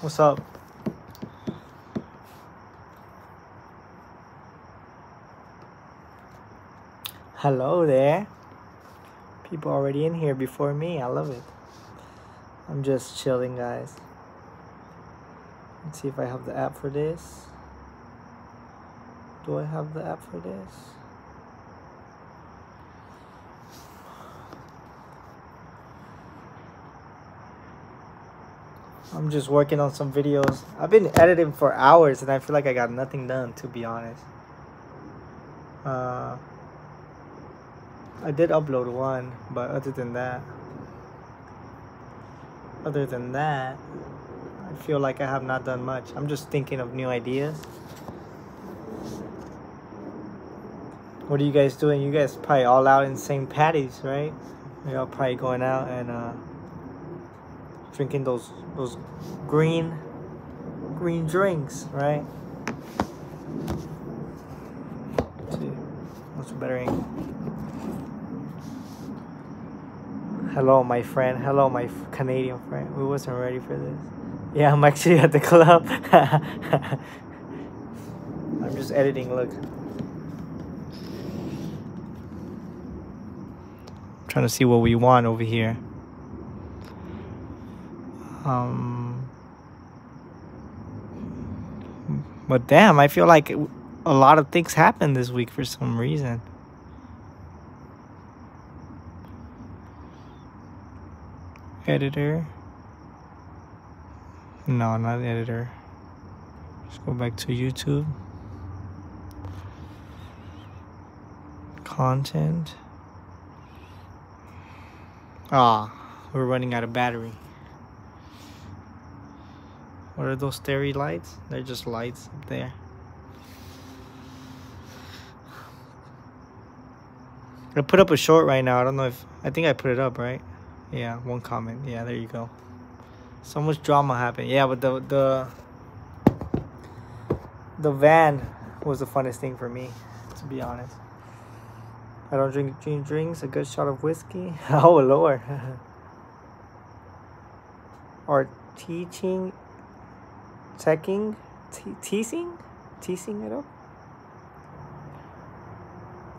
What's up? Hello there. People already in here before me. I love it. I'm just chilling, guys. Let's see if I have the app for this. Do I have the app for this? I'm just working on some videos. I've been editing for hours and I feel like I got nothing done, to be honest. Uh, I did upload one, but other than that, other than that, I feel like I have not done much. I'm just thinking of new ideas. What are you guys doing? You guys probably all out in St. Patty's, right? You're all probably going out and uh, drinking those those green green drinks, right? Let's see, what's better angle? Hello, my friend. Hello, my Canadian friend. We wasn't ready for this. Yeah, I'm actually at the club. I'm just editing. Look. trying to see what we want over here. Um, but damn, I feel like a lot of things happened this week for some reason. Editor. No, not editor. Let's go back to YouTube. Content. Ah, we're running out of battery. What are those starry lights? They're just lights up there. I put up a short right now. I don't know if I think I put it up, right? Yeah, one comment. Yeah, there you go. So much drama happened. Yeah, but the the the van was the funnest thing for me, to be honest. I don't drink drink drinks. A good shot of whiskey. Oh lord. or teaching checking, te- teasing, teasing it up.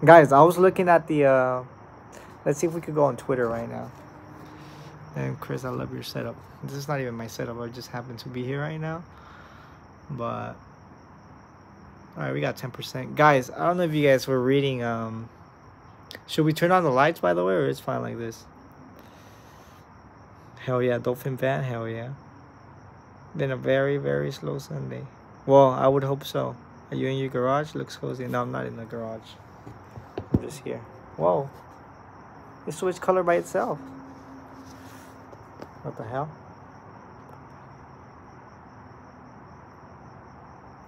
Guys, I was looking at the. Uh, let's see if we could go on Twitter right now. And Chris, I love your setup. This is not even my setup. I just happen to be here right now. But all right, we got ten percent. Guys, I don't know if you guys were reading. Um, should we turn on the lights by the way, or it's fine like this? Hell yeah, dolphin van. Hell yeah. Been a very, very slow Sunday. Well, I would hope so. Are you in your garage? Looks cozy. No, I'm not in the garage. I'm just here. Whoa. It switched color by itself. What the hell?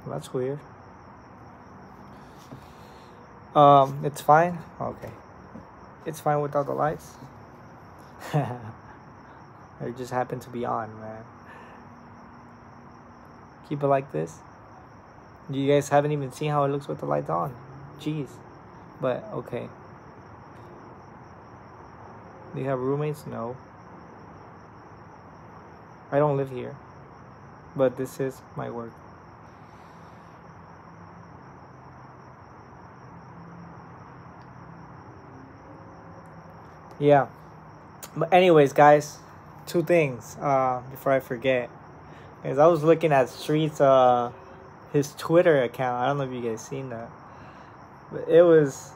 That's weird. Um, it's fine. Okay. It's fine without the lights. it just happened to be on, man. Keep it like this. You guys haven't even seen how it looks with the lights on. Jeez. But, okay. Do you have roommates? No. I don't live here. But this is my work. Yeah. But anyways, guys, two things uh, before I forget. Because I was looking at Street's uh his Twitter account. I don't know if you guys seen that. But it was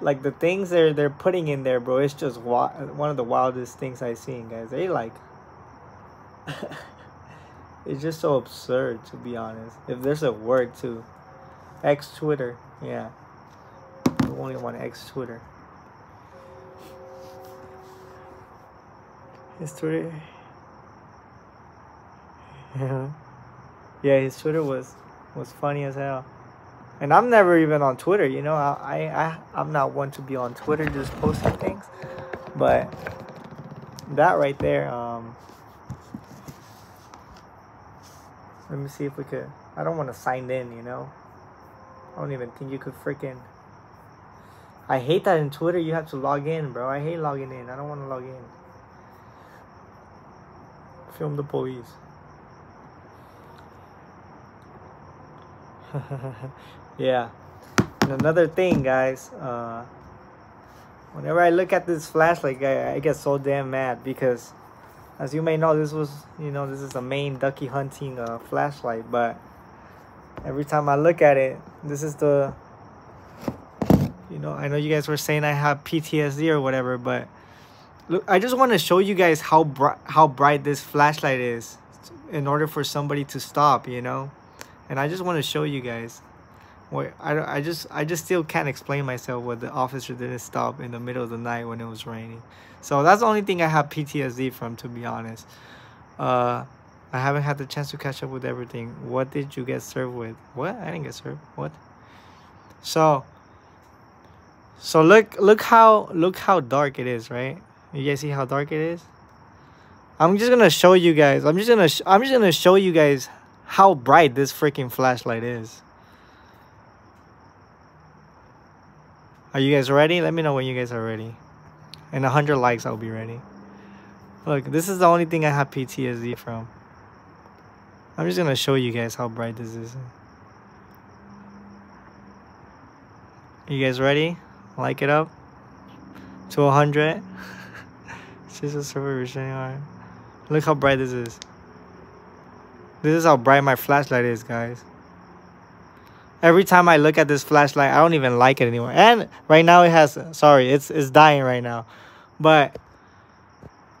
like the things they're they're putting in there, bro. It's just one of the wildest things I've seen, guys. They like it's just so absurd to be honest. If there's a word to X Twitter, yeah. Only want X Twitter. His Twitter yeah. Yeah, his Twitter was was funny as hell. And I'm never even on Twitter, you know. I I I'm not one to be on Twitter just posting things. But that right there, um Let me see if we could I don't want to sign in, you know. I don't even think you could freaking I hate that in Twitter you have to log in, bro. I hate logging in. I don't want to log in. Film the police. yeah. And another thing, guys. Uh, whenever I look at this flashlight, I, I get so damn mad because, as you may know, this was, you know, this is a main ducky hunting uh, flashlight. But every time I look at it, this is the, you know, I know you guys were saying I have PTSD or whatever, but look, I just want to show you guys how how bright this flashlight is, in order for somebody to stop, you know, and I just want to show you guys. Wait, I, I just I just still can't explain myself what the officer didn't stop in the middle of the night when it was raining. So that's the only thing I have PTSD from, to be honest. Uh, I haven't had the chance to catch up with everything. What did you get served with? What? I didn't get served. What? So. So look look how look how dark it is, right? You guys see how dark it is? I'm just gonna show you guys. I'm just gonna I'm just gonna show you guys how bright this freaking flashlight is. Are you guys ready? Let me know when you guys are ready. And 100 likes, I'll be ready. Look, this is the only thing I have PTSD from. I'm just gonna show you guys how bright this is. You guys ready? Like it up to 100. just a server restraining Look how bright this is. This is how bright my flashlight is, guys. Every time I look at this flashlight, I don't even like it anymore. And right now it has, sorry, it's it's dying right now. But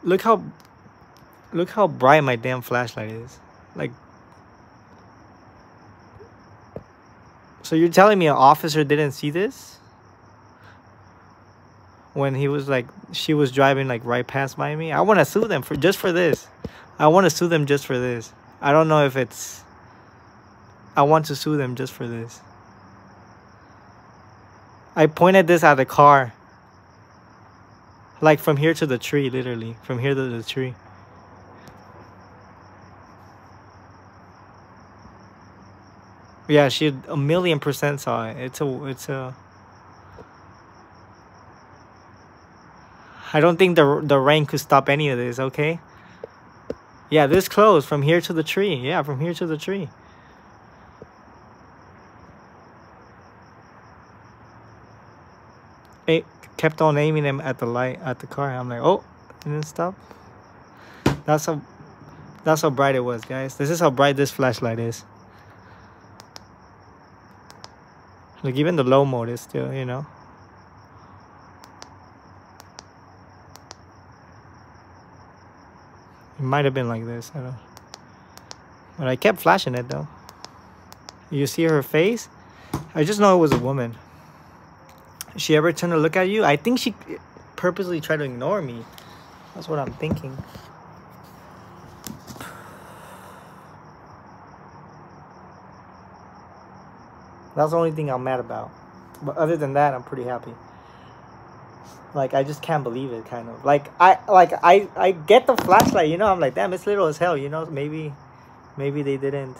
look how look how bright my damn flashlight is. Like So you're telling me an officer didn't see this? When he was like she was driving like right past by me. I want to sue them for just for this. I want to sue them just for this. I don't know if it's I want to sue them just for this. I pointed this at the car. Like from here to the tree, literally. From here to the tree. Yeah, she a million percent saw it. It's a it's a I don't think the the rain could stop any of this, okay? Yeah, this close from here to the tree. Yeah, from here to the tree. it kept on aiming them at the light at the car. I'm like, oh, didn't stop. That's how that's how bright it was, guys. This is how bright this flashlight is. Like even the low mode is still, you know. Might have been like this, I don't know. But I kept flashing it though. You see her face? I just know it was a woman she ever turned to look at you? I think she purposely tried to ignore me. That's what I'm thinking. That's the only thing I'm mad about. But other than that, I'm pretty happy. Like I just can't believe it, kind of. Like I like I I get the flashlight, you know. I'm like, damn, it's little as hell, you know. Maybe, maybe they didn't.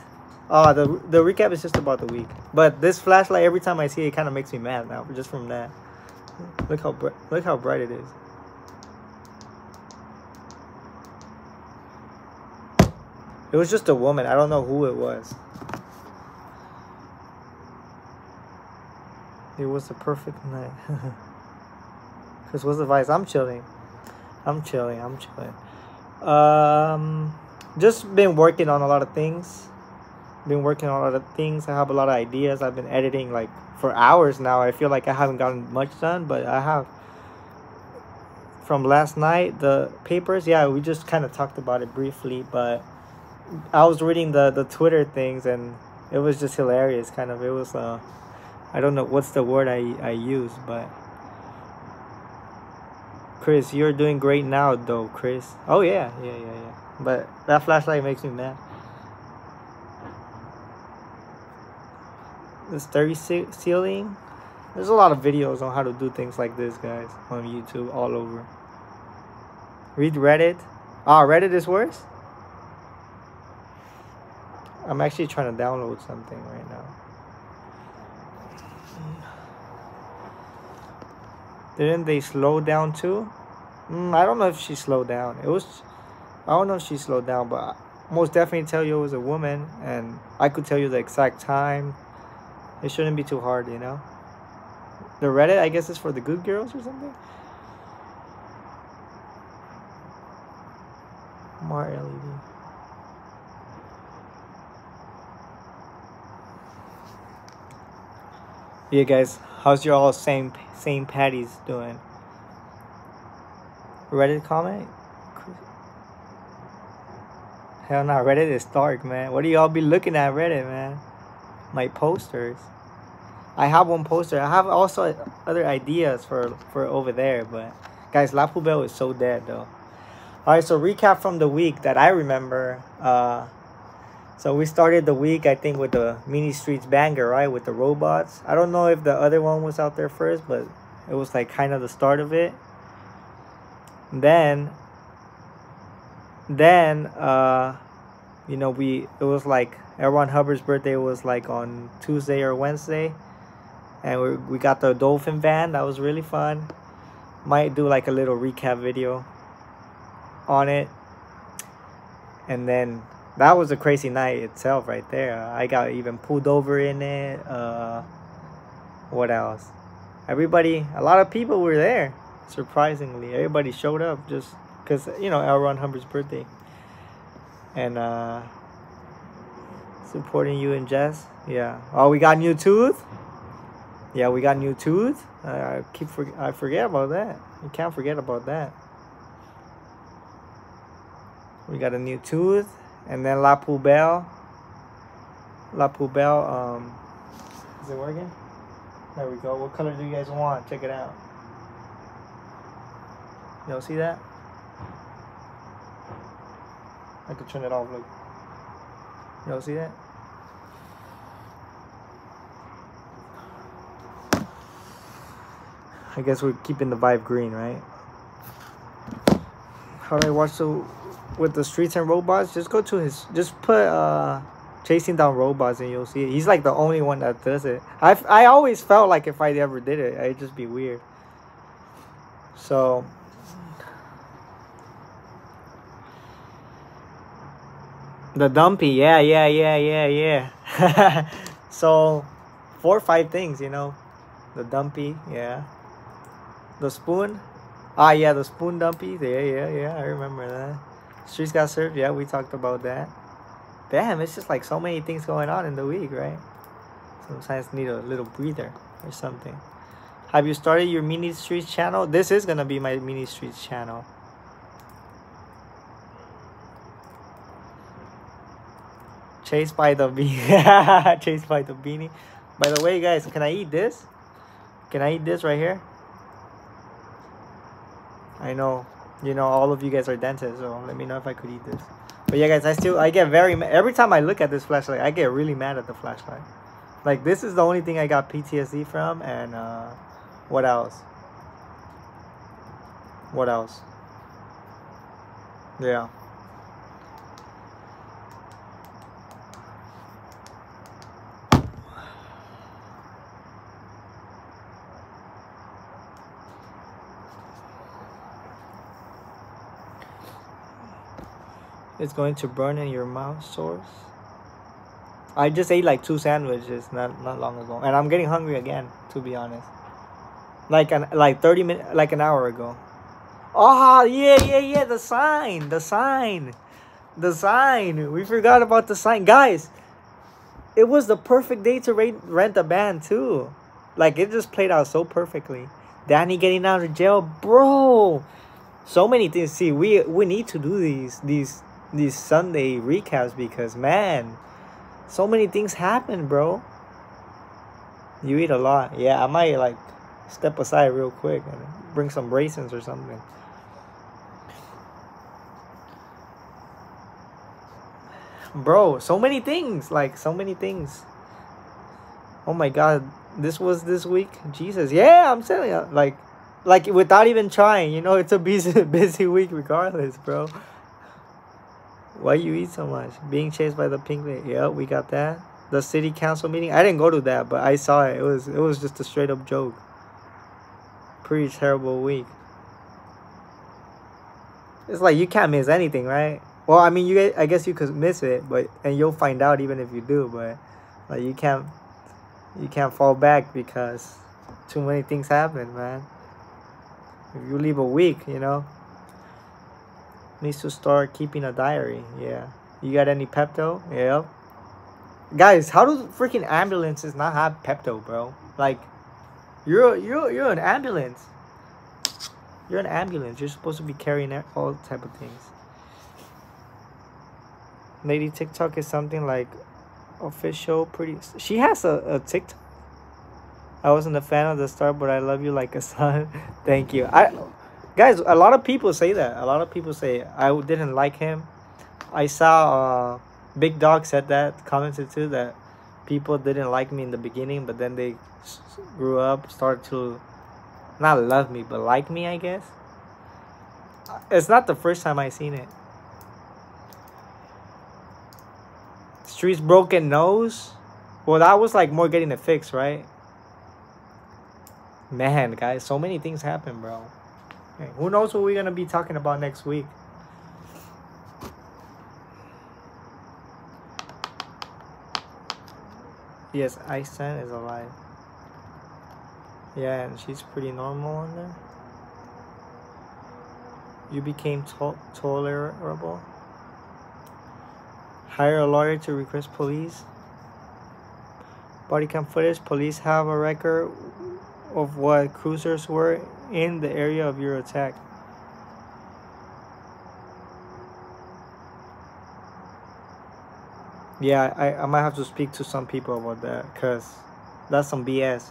Oh, the the recap is just about the week. But this flashlight, every time I see it, it kind of makes me mad now, just from that. Look how bright, look how bright it is. It was just a woman. I don't know who it was. It was the perfect night. Cause what's the advice? I'm chilling. I'm chilling. I'm chilling. Um, just been working on a lot of things been working on a lot of things. I have a lot of ideas. I've been editing like for hours now. I feel like I haven't gotten much done, but I have. From last night, the papers, yeah, we just kind of talked about it briefly, but I was reading the the Twitter things and it was just hilarious. Kind of, it was uh, I don't know what's the word I I use, but. Chris, you're doing great now, though, Chris. Oh yeah, yeah, yeah, yeah. But that flashlight makes me mad. this 30 ceiling there's a lot of videos on how to do things like this guys on youtube all over read reddit ah oh, reddit is worse i'm actually trying to download something right now didn't they slow down too mm, i don't know if she slowed down it was i don't know if she slowed down but most definitely tell you it was a woman and i could tell you the exact time It shouldn't be too hard, you know. The Reddit, I guess, is for the good girls or something. More LED. Yeah, guys, how's your all same same patties doing? Reddit comment? Hell no, Reddit is dark, man. What do y'all be looking at Reddit, man? My posters. I have one poster. I have also other ideas for for over there, but guys, La Poubelle is so dead though. All right, so recap from the week that I remember. Uh, so we started the week, I think, with the Mini Streets banger, right? With the robots. I don't know if the other one was out there first, but it was like kind of the start of it. Then, then, uh, you know, we it was like L. Ron Hubbard's birthday was like on Tuesday or Wednesday, and we we got the dolphin van. That was really fun. Might do like a little recap video on it, and then that was a crazy night itself right there. I got even pulled over in it. Uh, what else? Everybody, a lot of people were there. Surprisingly, everybody showed up just because you know L. Ron birthday, and uh, supporting you and Jess. Yeah. Oh, we got new tooth. Yeah, we got new tooth. I keep for I forget about that. You can't forget about that. We got a new tooth and then La Poubelle. La Poubelle, um, is it working? There we go. What color do you guys want? Check it out. Y'all see that? I could turn it off, look. Y'all see that? I guess we're keeping the vibe green, right? How do I watch the with the streets and robots, just go to his, just put uh, chasing down robots and you'll see it. He's like the only one that does it. I I always felt like if I ever did it, it'd just be weird. So. The dumpy, yeah, yeah, yeah, yeah, yeah. so, four or five things, you know. The dumpy, yeah. The spoon, ah, yeah, the spoon dumpy, yeah, yeah, yeah. I remember that. Streets got served. Yeah, we talked about that. Damn, it's just like so many things going on in the week, right? Sometimes need a little breather or something. Have you started your mini streets channel? This is gonna be my mini streets channel. Chased by the bee. Chased by the beanie. By the way, guys, can I eat this? Can I eat this right here? I know you know all of you guys are dentists so let me know if i could eat this. But yeah guys i still i get very every time i look at this flashlight i get really mad at the flashlight. Like this is the only thing i got ptsd from and uh what else? What else? Yeah it's going to burn in your mouth source. I just ate like two sandwiches not not long ago, and I'm getting hungry again. To be honest, like an like thirty minutes, like an hour ago. Oh yeah yeah yeah the sign the sign, the sign. We forgot about the sign, guys. It was the perfect day to rent rent a band too, like it just played out so perfectly. Danny getting out of jail, bro. So many things. See, we we need to do these these these Sunday recaps because man, so many things happen, bro. You eat a lot. Yeah, I might like step aside real quick and bring some raisins or something. Bro, so many things. Like so many things. Oh my god, this was this week. Jesus. Yeah, I'm telling you. Like like without even trying, you know, it's a busy busy week regardless, bro. Why you eat so much? Being chased by the pink lady. Yeah, we got that. The city council meeting. I didn't go to that, but I saw it. It was it was just a straight up joke. Pretty terrible week. It's like you can't miss anything, right? Well, I mean, you I guess you could miss it, but and you'll find out even if you do, but like you can't you can't fall back because too many things happen, man. If you leave a week, you know, needs to start keeping a diary. Yeah. You got any Pepto? Yeah. Guys, how do freaking ambulances not have Pepto, bro? Like, you're you're you're an ambulance. You're an ambulance. You're supposed to be carrying all type of things. Lady TikTok is something like official pretty she has a, a TikTok. I wasn't a fan of the star, but I love you like a son. Thank you. I guys, a lot of people say that. A lot of people say I didn't like him. I saw uh, Big Dog said that, commented too that people didn't like me in the beginning, but then they grew up, started to not love me, but like me, I guess. It's not the first time I seen it. Streets broken nose. Well, that was like more getting a fix right? Man, guys, so many things happen, bro. Who knows what we're gonna be talking about next week? Yes, Iceland is alive. Yeah, and she's pretty normal on there. You became to tolerable. Hire a lawyer to request police. Body cam footage. Police have a record of what cruisers were in the area of your attack. Yeah, I, I might have to speak to some people about that because that's some BS.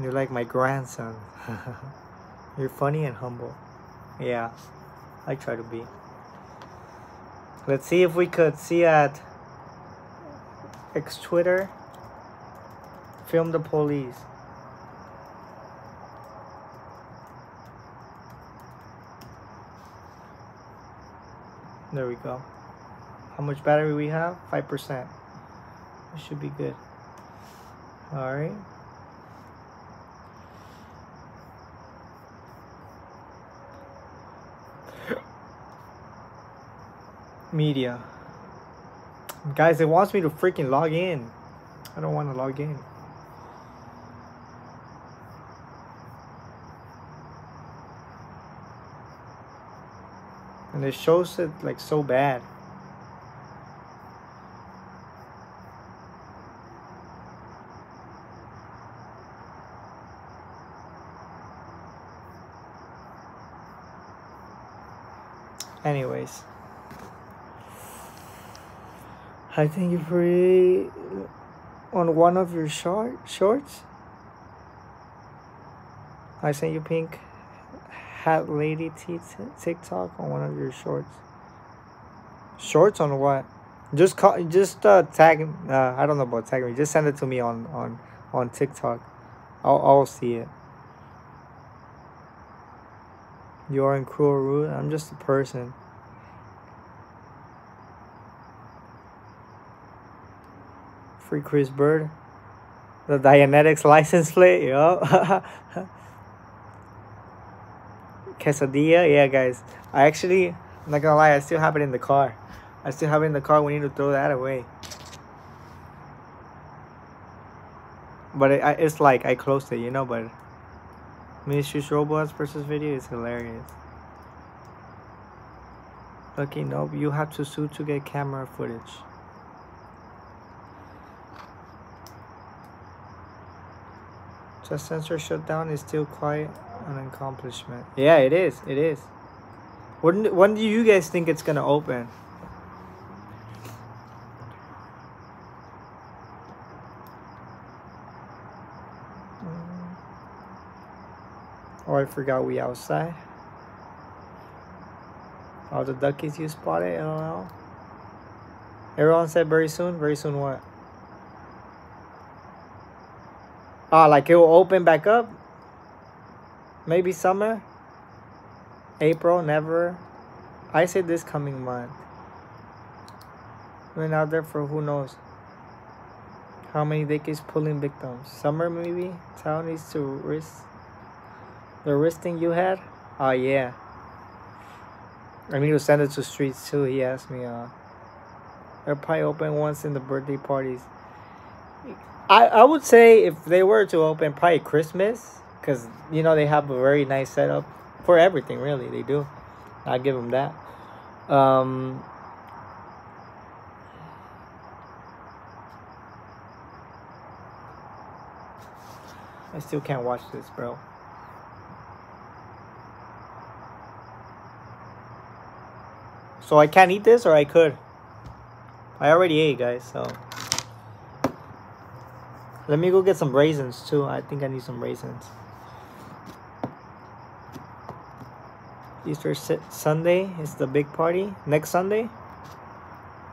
You're like my grandson. You're funny and humble. Yeah, I try to be. Let's see if we could see at X Twitter. Film the police. There we go. How much battery we have? 5%. It should be good. Alright. Media. Guys, it wants me to freaking log in. I don't want to log in. And it shows it like so bad. Anyways. I think you're pretty on one of your short shorts. I sent you pink hat lady t- TikTok on one of your shorts. Shorts on what? Just call, just uh, tag. Uh, I don't know about tag me. Just send it to me on on on TikTok. I'll I'll see it. You are in cruel rude. I'm just a person. Free Chris Bird. The Dianetics license plate, yo. Quesadilla, yeah, guys. I actually, I'm not gonna lie, I still have it in the car. I still have it in the car. We need to throw that away. But it, it's like I closed it, you know. But Mini Streets robots versus video is hilarious. Okay, nope. You have to sue to get camera footage. Just sensor shutdown is still quite an accomplishment. Yeah, it is. It is. When when do you guys think it's gonna open? Mm. Oh, I forgot we outside. All the duckies you spotted, I don't know. Everyone said very soon. Very soon what? Ah, like it will open back up? Maybe summer? April? Never? I say this coming month. Went out there for who knows how many decades pulling victims. Summer maybe? Town needs to risk the wristing you had? Oh yeah. I need to send it to streets too. He asked me uh They're probably open once in the birthday parties. I, I would say if they were to open probably Christmas because you know they have a very nice setup for everything really they do. I give them that. Um, I still can't watch this bro. So I can't eat this or I could? I already ate guys so. Let me go get some raisins too. I think I need some raisins. Easter Sunday is the big party. Next Sunday?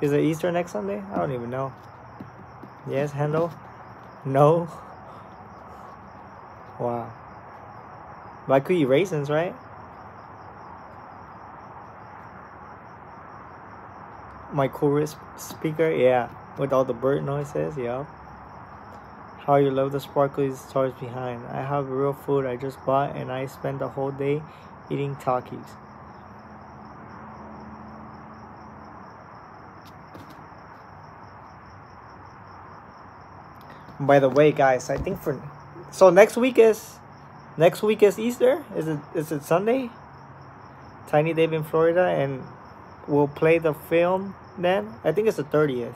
Is it Easter next Sunday? I don't even know. Yes, handle? No. Wow. But I could eat raisins, right? My coolest speaker, yeah. With all the bird noises, yeah. How you love the sparkly stars behind. I have real food I just bought and I spent the whole day eating Takis. By the way, guys, I think for so next week is next week is Easter. Is it is it Sunday? Tiny Dave in Florida, and we'll play the film then. I think it's the thirtieth.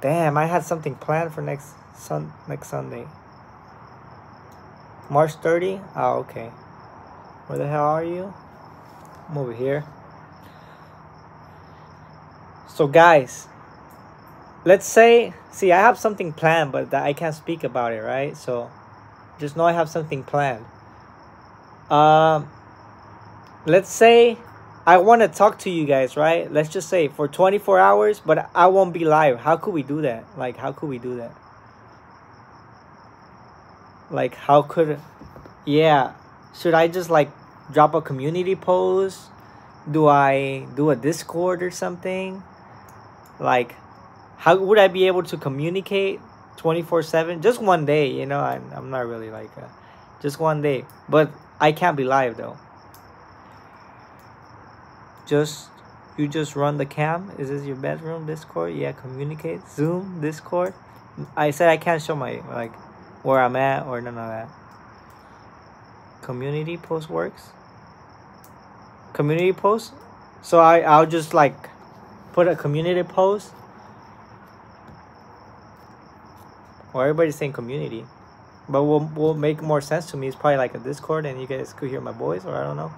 Damn, I had something planned for next sun next Sunday. March 30? Oh, ah, okay. Where the hell are you? I'm over here. So guys, let's say, see, I have something planned, but I can't speak about it, right? So, just know I have something planned. Um, let's say I want to talk to you guys, right? Let's just say for 24 hours, but I won't be live. How could we do that? Like, how could we do that? Like, how could, yeah. Should I just like drop a community post? Do I do a Discord or something? Like, how would I be able to communicate 24 7? Just one day, you know? I, I'm not really like, a, just one day. But I can't be live though just you just run the cam is this your bedroom discord yeah communicate zoom discord i said i can't show my like where i'm at or none of that community post works community post so i i'll just like put a community post well everybody's saying community but will will make more sense to me it's probably like a discord and you guys could hear my voice or i don't know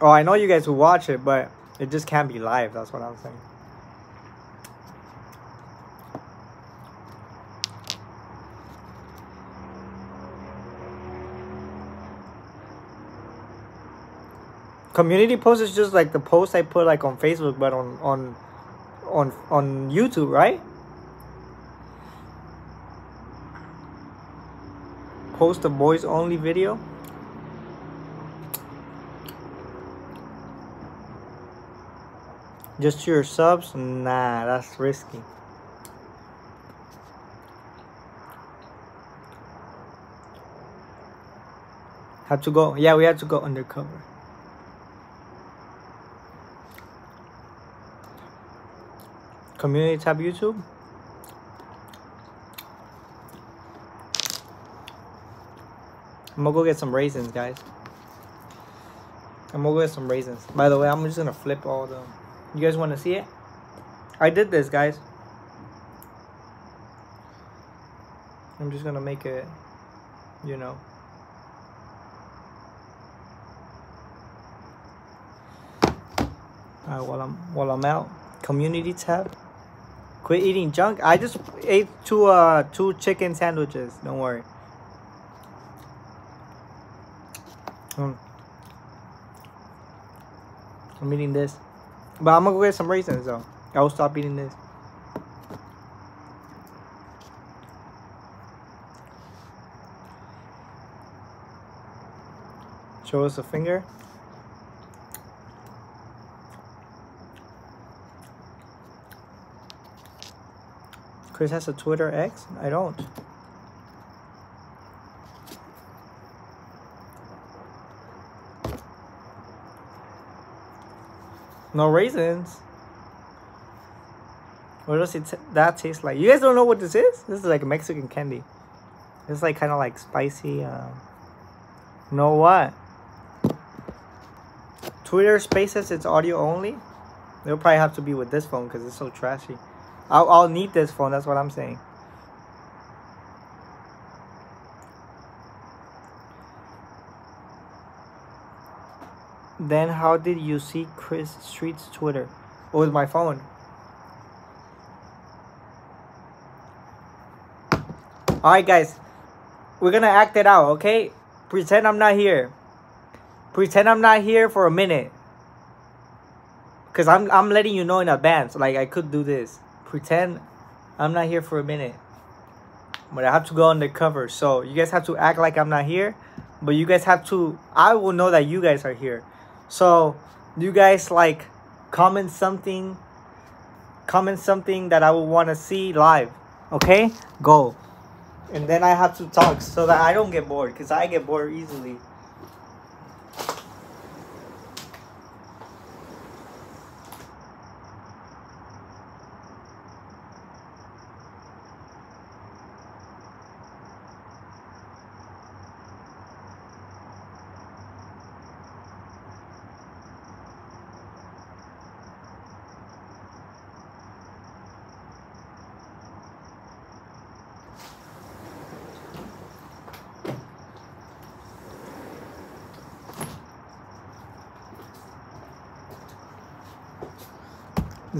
Oh, I know you guys will watch it, but it just can't be live. That's what I'm saying. Community post is just like the post I put like on Facebook, but on on on on YouTube, right? Post a boys only video. Just your subs? Nah, that's risky. Had to go. Yeah, we had to go undercover. Community tab YouTube. I'm gonna go get some raisins, guys. I'm gonna go get some raisins. By the way, I'm just gonna flip all the you guys want to see it? I did this, guys. I'm just gonna make it, you know. Alright, while I'm while I'm out, community tab. Quit eating junk. I just ate two uh two chicken sandwiches. Don't worry. Um, I'm eating this. But I'm gonna go get some raisins though. I will stop eating this. Show us a finger. Chris has a Twitter X? I don't. No raisins. What does it that taste like? You guys don't know what this is? This is like Mexican candy. It's like kind of like spicy. Uh, know what? Twitter Spaces, it's audio only. It'll probably have to be with this phone because it's so trashy. I'll, I'll need this phone. That's what I'm saying. Then how did you see Chris Street's Twitter? Oh, with my phone. Alright guys, we're gonna act it out, okay? Pretend I'm not here. Pretend I'm not here for a minute. Cause I'm I'm letting you know in advance. Like I could do this. Pretend I'm not here for a minute. But I have to go undercover. So you guys have to act like I'm not here. But you guys have to I will know that you guys are here. So you guys like comment something comment something that I would want to see live. Okay? Go. And then I have to talk so that I don't get bored because I get bored easily.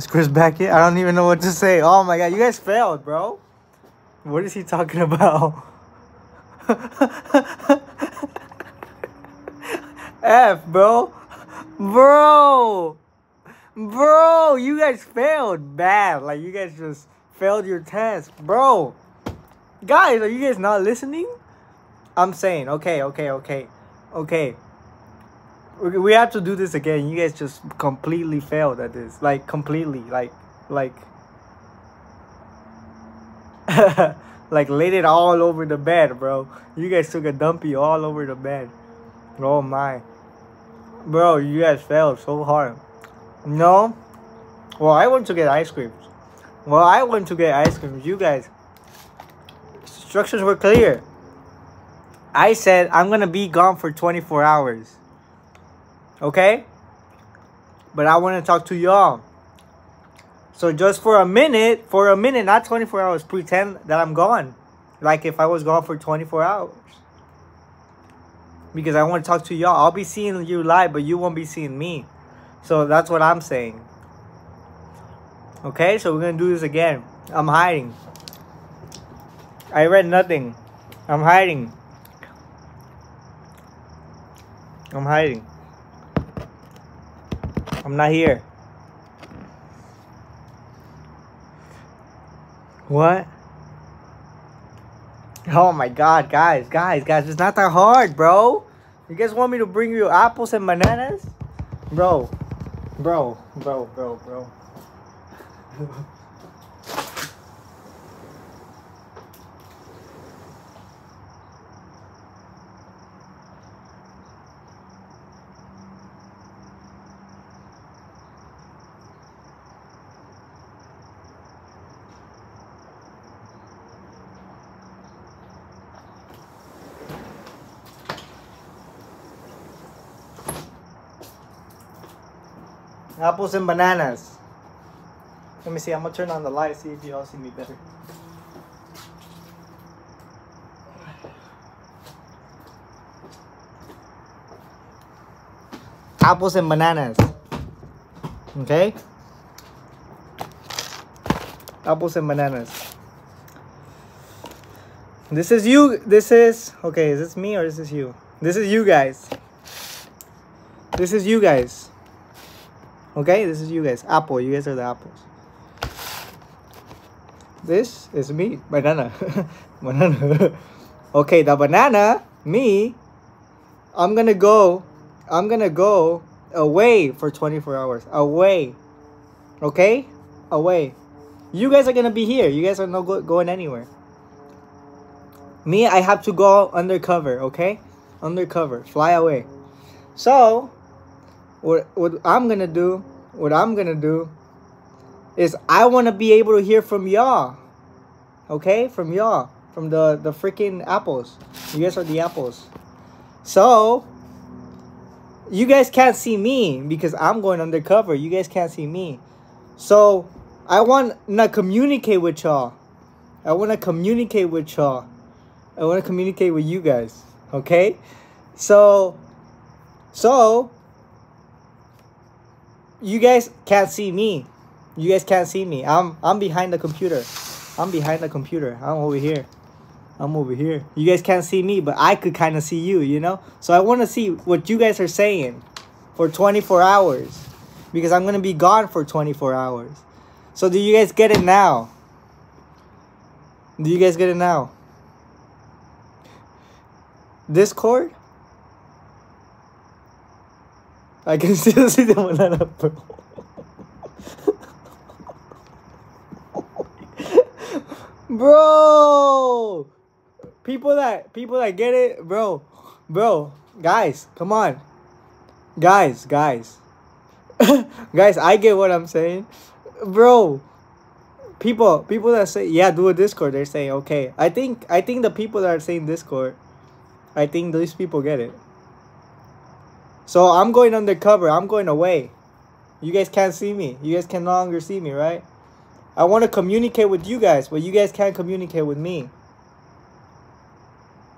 Chris back yet? I don't even know what to say. Oh my god, you guys failed, bro. What is he talking about? F, bro. Bro. Bro, you guys failed bad. Like, you guys just failed your test. Bro. Guys, are you guys not listening? I'm saying, okay, okay, okay. Okay we have to do this again. You guys just completely failed at this. Like completely. Like like like laid it all over the bed, bro. You guys took a dumpy all over the bed. Oh my. Bro, you guys failed so hard. No? Well, I went to get ice cream. Well, I went to get ice cream. You guys. Instructions were clear. I said I'm gonna be gone for 24 hours. Okay? But I want to talk to y'all. So just for a minute, for a minute, not 24 hours, pretend that I'm gone. Like if I was gone for 24 hours. Because I want to talk to y'all. I'll be seeing you live, but you won't be seeing me. So that's what I'm saying. Okay, so we're going to do this again. I'm hiding. I read nothing. I'm hiding. I'm hiding. I'm not here. What? Oh my god, guys, guys, guys, it's not that hard, bro. You guys want me to bring you apples and bananas? Bro, bro, bro, bro, bro. Apples and bananas. Let me see. I'm gonna turn on the light. See if y'all see me better. Apples and bananas. Okay. Apples and bananas. This is you. This is okay. Is this me or is this you? This is you guys. This is you guys. Okay, this is you guys. Apple, you guys are the apples. This is me, banana. banana. okay, the banana, me, I'm gonna go, I'm gonna go away for 24 hours. Away. Okay? Away. You guys are gonna be here. You guys are not go going anywhere. Me, I have to go undercover, okay? Undercover. Fly away. So, what, what I'm gonna do what I'm gonna do is I want to be able to hear from y'all. Okay, from y'all, from the the freaking apples. You guys are the apples. So you guys can't see me because I'm going undercover. You guys can't see me. So I want to communicate with y'all. I want to communicate with y'all. I want to communicate with you guys. Okay? So, so, you guys can't see me. You guys can't see me. I'm I'm behind the computer. I'm behind the computer. I'm over here. I'm over here. You guys can't see me, but I could kind of see you, you know? So I want to see what you guys are saying for 24 hours because I'm going to be gone for 24 hours. So do you guys get it now? Do you guys get it now? Discord? I can still see the banana bro. bro! People that people that get it, bro. Bro, guys, come on. Guys, guys. guys, I get what I'm saying. Bro, people people that say yeah, do a Discord, they're saying okay. I think I think the people that are saying Discord, I think these people get it. So I'm going undercover. I'm going away. You guys can't see me. You guys can no longer see me, right? I want to communicate with you guys, but you guys can't communicate with me.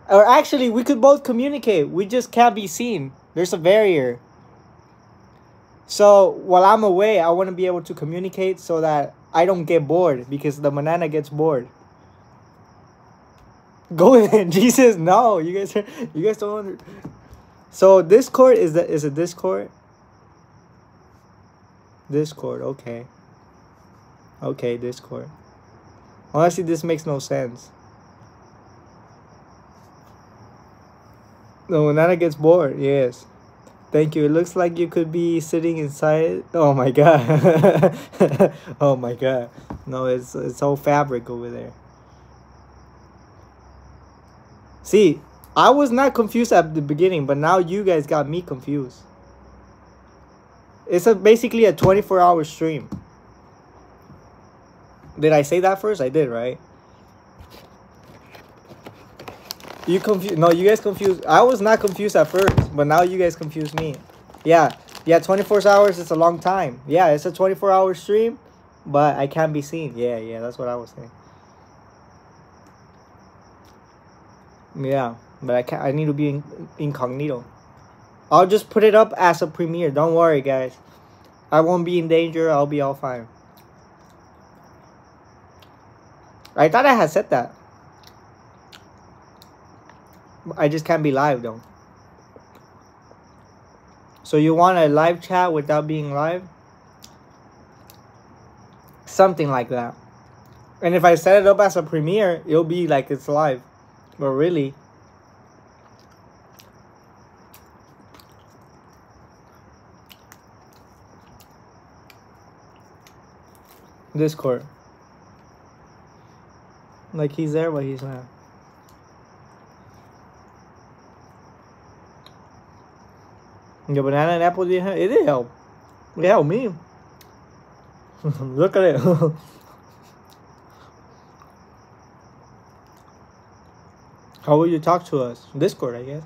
Or actually, we could both communicate. We just can't be seen. There's a barrier. So while I'm away, I want to be able to communicate so that I don't get bored because the banana gets bored. Go in, Jesus. No, you guys are, you guys don't. So Discord is the is a Discord. Discord, okay. Okay, Discord. Honestly, this makes no sense. No, Nana gets bored. Yes. Thank you. It looks like you could be sitting inside. Oh my god. oh my god. No, it's it's all fabric over there. See, I was not confused at the beginning, but now you guys got me confused. It's a basically a 24 hour stream. Did I say that first? I did, right? You confused. No, you guys confused. I was not confused at first, but now you guys confuse me. Yeah, yeah. 24 hours is a long time. Yeah, it's a 24 hour stream, but I can't be seen. Yeah, yeah. That's what I was saying. Yeah, but I can't. I need to be in, incognito. I'll just put it up as a premiere. Don't worry, guys. I won't be in danger. I'll be all fine. I thought I had said that. I just can't be live though. So you want a live chat without being live? Something like that. And if I set it up as a premiere, it'll be like it's live. But really, Discord. Like he's there, but he's not. The banana and apple didn't help. it did help. It helped me. Look at it. how will you talk to us? Discord, I guess.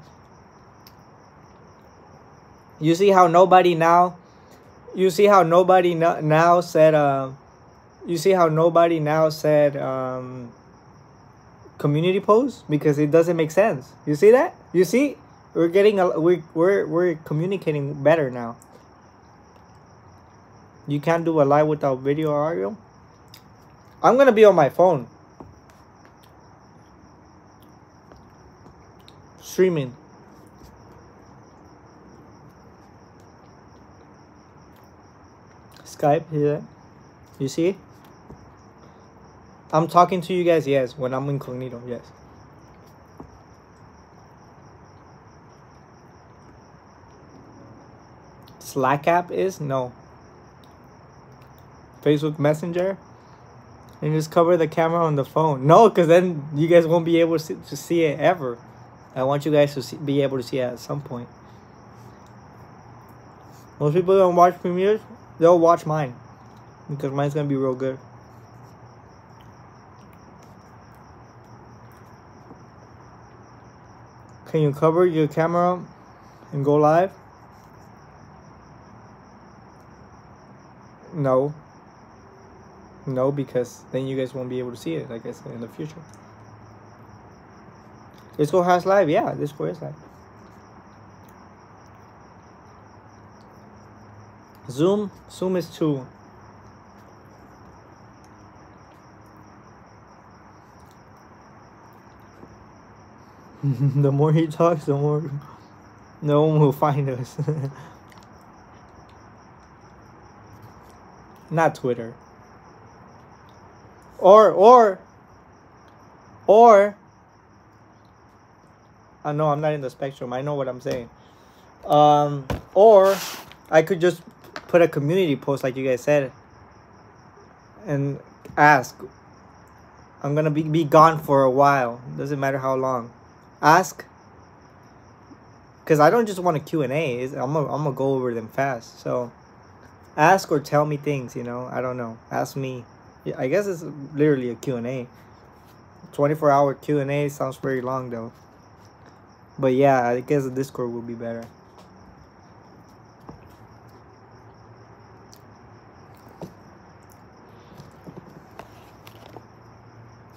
You see how nobody now. You see how nobody no, now said. Uh, you see how nobody now said um, community post because it doesn't make sense. You see that? You see we're getting a we we're we're communicating better now. You can't do a live without video audio. I'm gonna be on my phone. Streaming. Skype here. You see? I'm talking to you guys, yes, when I'm incognito, yes. Slack app is? No. Facebook Messenger? And just cover the camera on the phone. No, because then you guys won't be able to see, it ever. I want you guys to see, be able to see it at some point. Most people don't watch premieres. they'll watch mine because mine's gonna be real good. Can you cover your camera and go live? No. No, because then you guys won't be able to see it, I said, in the future. Discord has live, yeah, Discord is live. Zoom, Zoom is two. the more he talks, the more no one will find us. Not Twitter. Or or or I know I'm not in the spectrum. I know what I'm saying. Um or I could just put a community post like you guys said and ask I'm gonna be, be gone for a while. Doesn't matter how long ask because I don't just want a Q&A. I'm gonna, I'm gonna go over them fast. So ask or tell me things, you know. I don't know. Ask me. I guess it's literally a Q&A. 24 hour Q&A sounds very long though. But yeah, I guess the Discord will be better.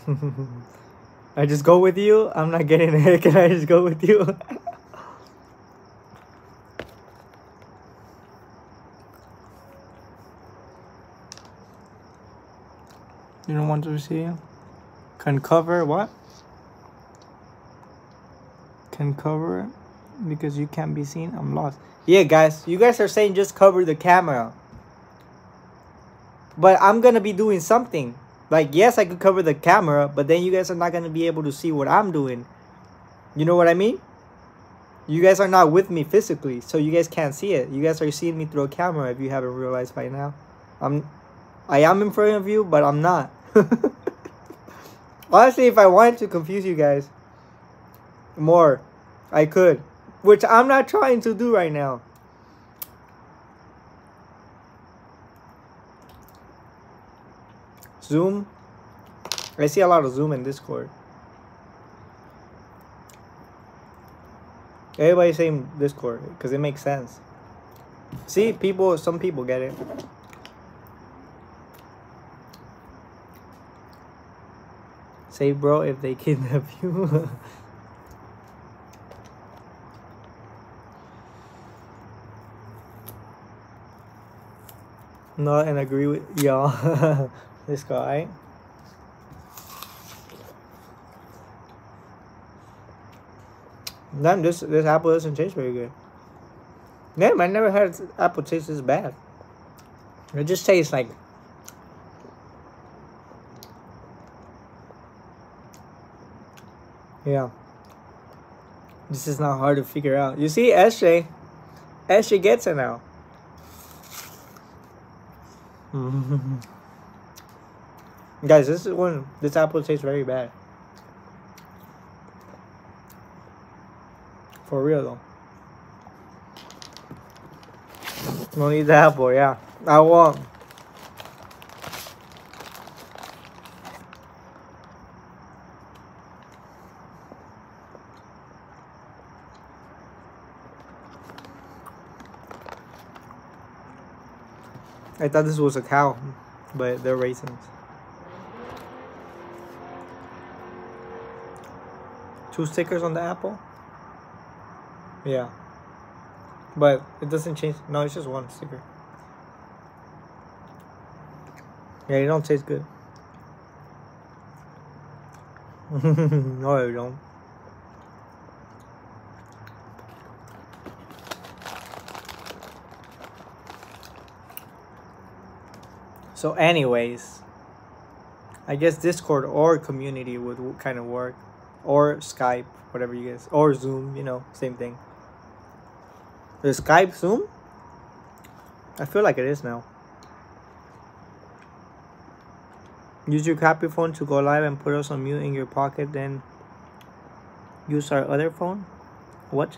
I just go with you. I'm not getting it. Can I just go with you? you don't want to see? Can cover what? Can cover because you can't be seen. I'm lost. Yeah, guys. You guys are saying just cover the camera. But I'm gonna be doing something. Like, yes, I could cover the camera, but then you guys are not going to be able to see what I'm doing. You know what I mean? You guys are not with me physically, so you guys can't see it. You guys are seeing me through a camera if you haven't realized by now. I'm, I am in front of you, but I'm not. Honestly, if I wanted to confuse you guys more, I could. Which I'm not trying to do right now. Zoom. I see a lot of Zoom in Discord. Everybody's saying Discord because it makes sense. See, people, some people get it. Say, bro, if they kidnap you. Not and agree with y'all. this guy Damn, this this apple doesn't taste very good. Damn, I never had apple taste this bad. It just tastes like Yeah. This is not hard to figure out. You see, SJ, SJ gets it now. Guys, this is one. This apple tastes very bad. For real though. No need the apple, yeah. I want. I thought this was a cow, but they're raisins. Two stickers on the apple? Yeah. But it doesn't change no it's just one sticker. Yeah it don't taste good. No it don't. So anyways I guess Discord or community would kind of work or Skype, whatever you guys, or Zoom, you know, same thing. Is Skype Zoom? I feel like it is now. Use your copy phone to go live and put us on mute in your pocket, then use our other phone? What?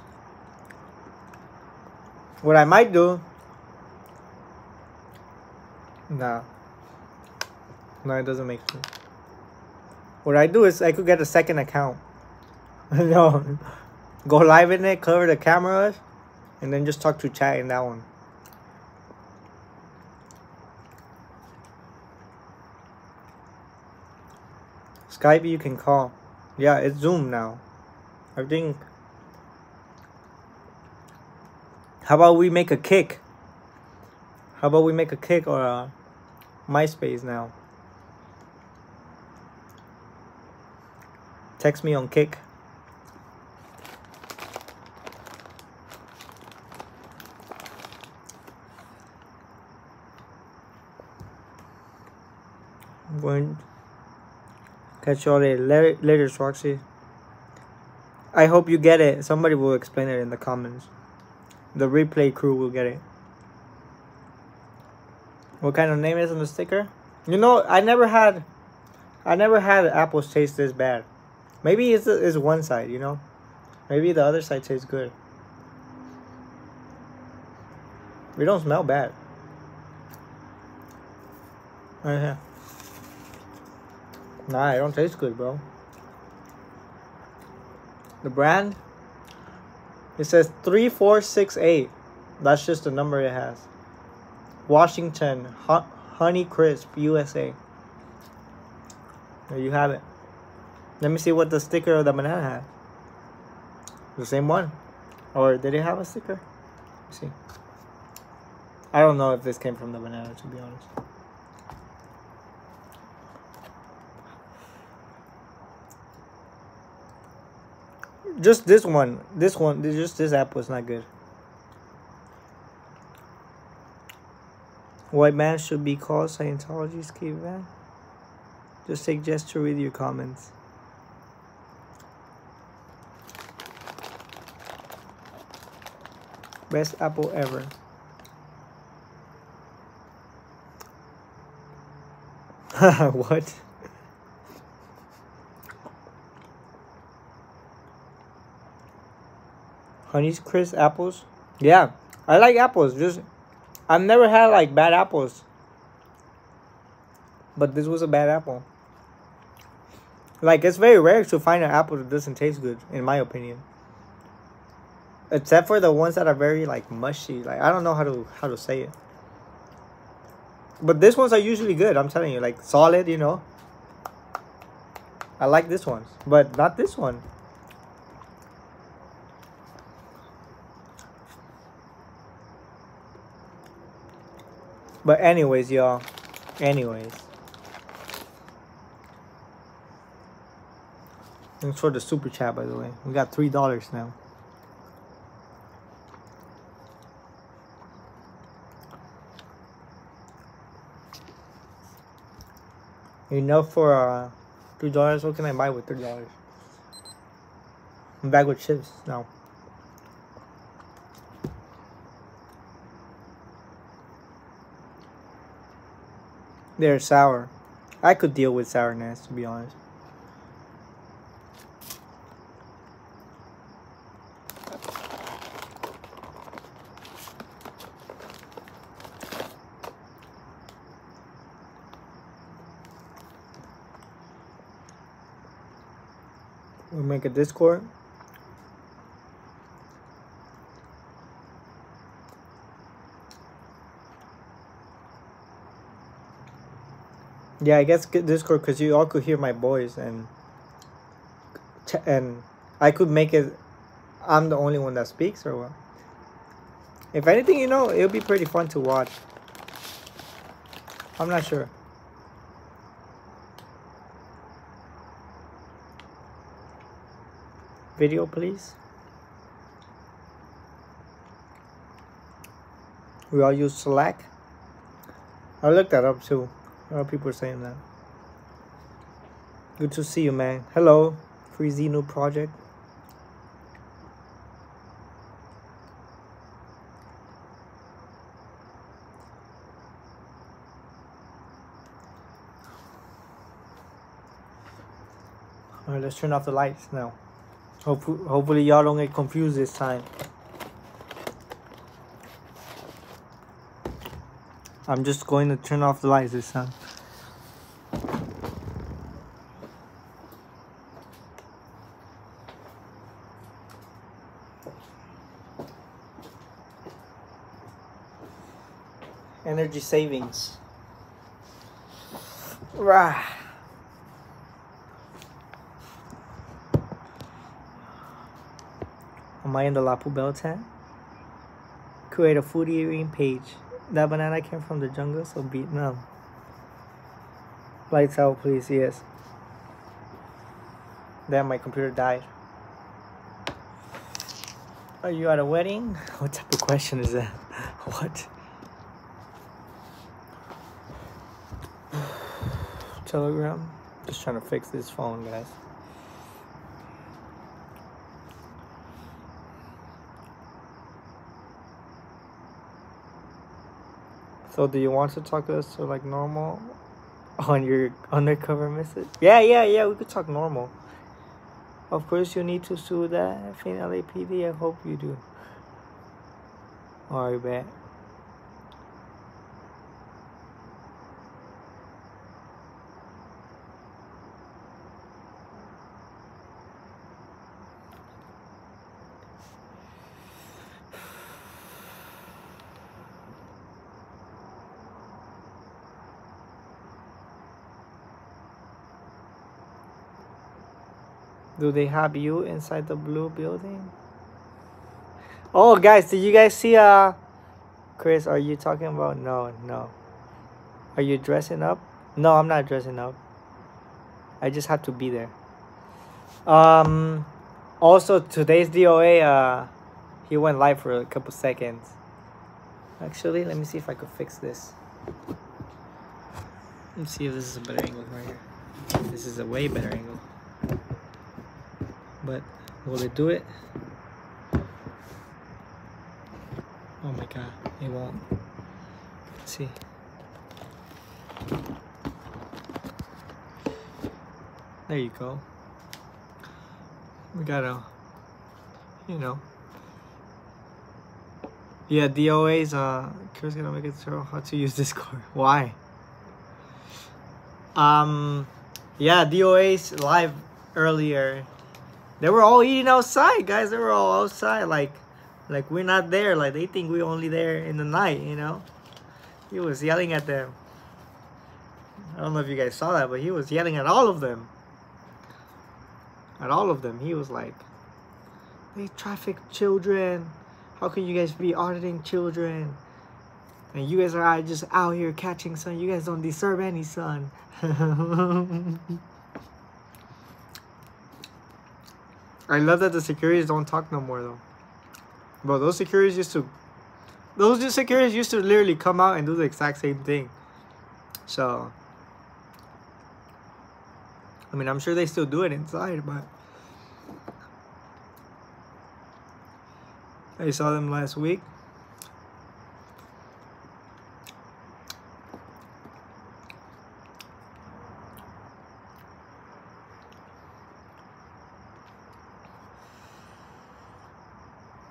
What I might do, Nah. No, it doesn't make sense. What I do is I could get a second account. no. Go live in it, cover the cameras, and then just talk to chat in that one. Skype you can call. Yeah, it's Zoom now. I think. How about we make a kick? How about we make a kick or a MySpace now? Text me on Kick. I'm going catch y'all later, later, Roxy. I hope you get it. Somebody will explain it in the comments. The replay crew will get it. What kind of name is on the sticker? You know, I never had, I never had apples taste this bad. Maybe it's, it's one side, you know? Maybe the other side tastes good. We don't smell bad. Right here. Nah, it don't taste good, bro. The brand, it says 3468. That's just the number it has. Washington, Honey Crisp, USA. There you have it. Let me see what the sticker of the banana had. The same one. Or did it have a sticker? Let's see. I don't know if this came from the banana, to be honest. Just this one. This one. Just this apple is not good. White man should be called Scientology's caveman. Just take to read your comments. Best apple ever. what? Honey's crisp apples? Yeah, I like apples. Just I've never had like bad apples. But this was a bad apple. Like it's very rare to find an apple that doesn't taste good, in my opinion except for the ones that are very like mushy. Like I don't know how to how to say it. But these ones are usually good. I'm telling you, like solid. You know. I like this one, but not this one. But anyways, y'all. Anyways. Thanks for the super chat, by the way. We got three dollars now. Enough for uh, two dollars. What can I buy with three dollars? Back with chips now. They're sour. I could deal with sourness, to be honest. Make a Discord. Yeah, I guess Discord because you all could hear my voice and and I could make it. I'm the only one that speaks, or what? If anything, you know, it'll be pretty fun to watch. I'm not sure. Video please. We all use slack. I looked that up too. A lot of people are saying that. Good to see you man. Hello free Xenu project. All right, let's turn off the lights now. Hopefully, hopefully y'all don't get confused this time. I'm just going to turn off the lights this time. Energy savings. Rah. Am I in the La Poubelle tent? Create a food eating page. That banana came from the jungle, jungles of Vietnam. Lights out, please. Yes. Then my computer died. Are you at a wedding? What type of question is that? what? Telegram. Just trying to fix this phone, guys. So do you want to talk to us to like normal on your undercover message? Yeah, yeah, yeah, we could talk normal. Of course you need to sue that FIN LAPD. I hope you do. Alright, bet. Do they have you inside the blue building? Oh, guys, did you guys see, uh, Chris, are you talking about? No, no. Are you dressing up? No, I'm not dressing up. I just have to be there. Um, also, today's DOA, uh, he went live for a couple seconds. Actually, let me see if I could fix this. Let's see if this is a better angle right here. This is a way better angle but will it do it? Oh my god, it won't. Let's see. There you go. We gotta, you know. Yeah, DOA's, uh, Kira's gonna make it show how to use Discord. Why? Um, yeah, DOA's live earlier they were all eating outside, guys. They were all outside, like, like we're not there. Like they think we're only there in the night, you know. He was yelling at them. I don't know if you guys saw that, but he was yelling at all of them. At all of them, he was like, "They traffic children. How can you guys be auditing children? And you guys are just out here catching sun. You guys don't deserve any sun." I love that the securities don't talk no more though. But those securities used to those securities used to literally come out and do the exact same thing. So I mean I'm sure they still do it inside, but I saw them last week.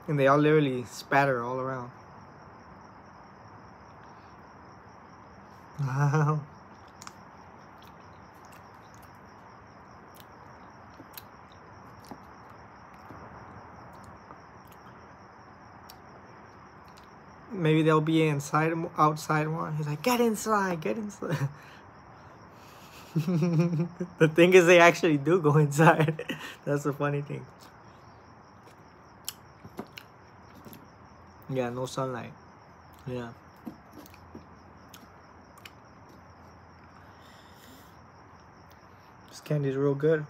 And they all literally spatter all around. Wow. Maybe they'll be inside, outside one. He's like, get inside, get inside. the thing is, they actually do go inside. That's the funny thing. Yeah, no sunlight. Yeah. This candy is real good.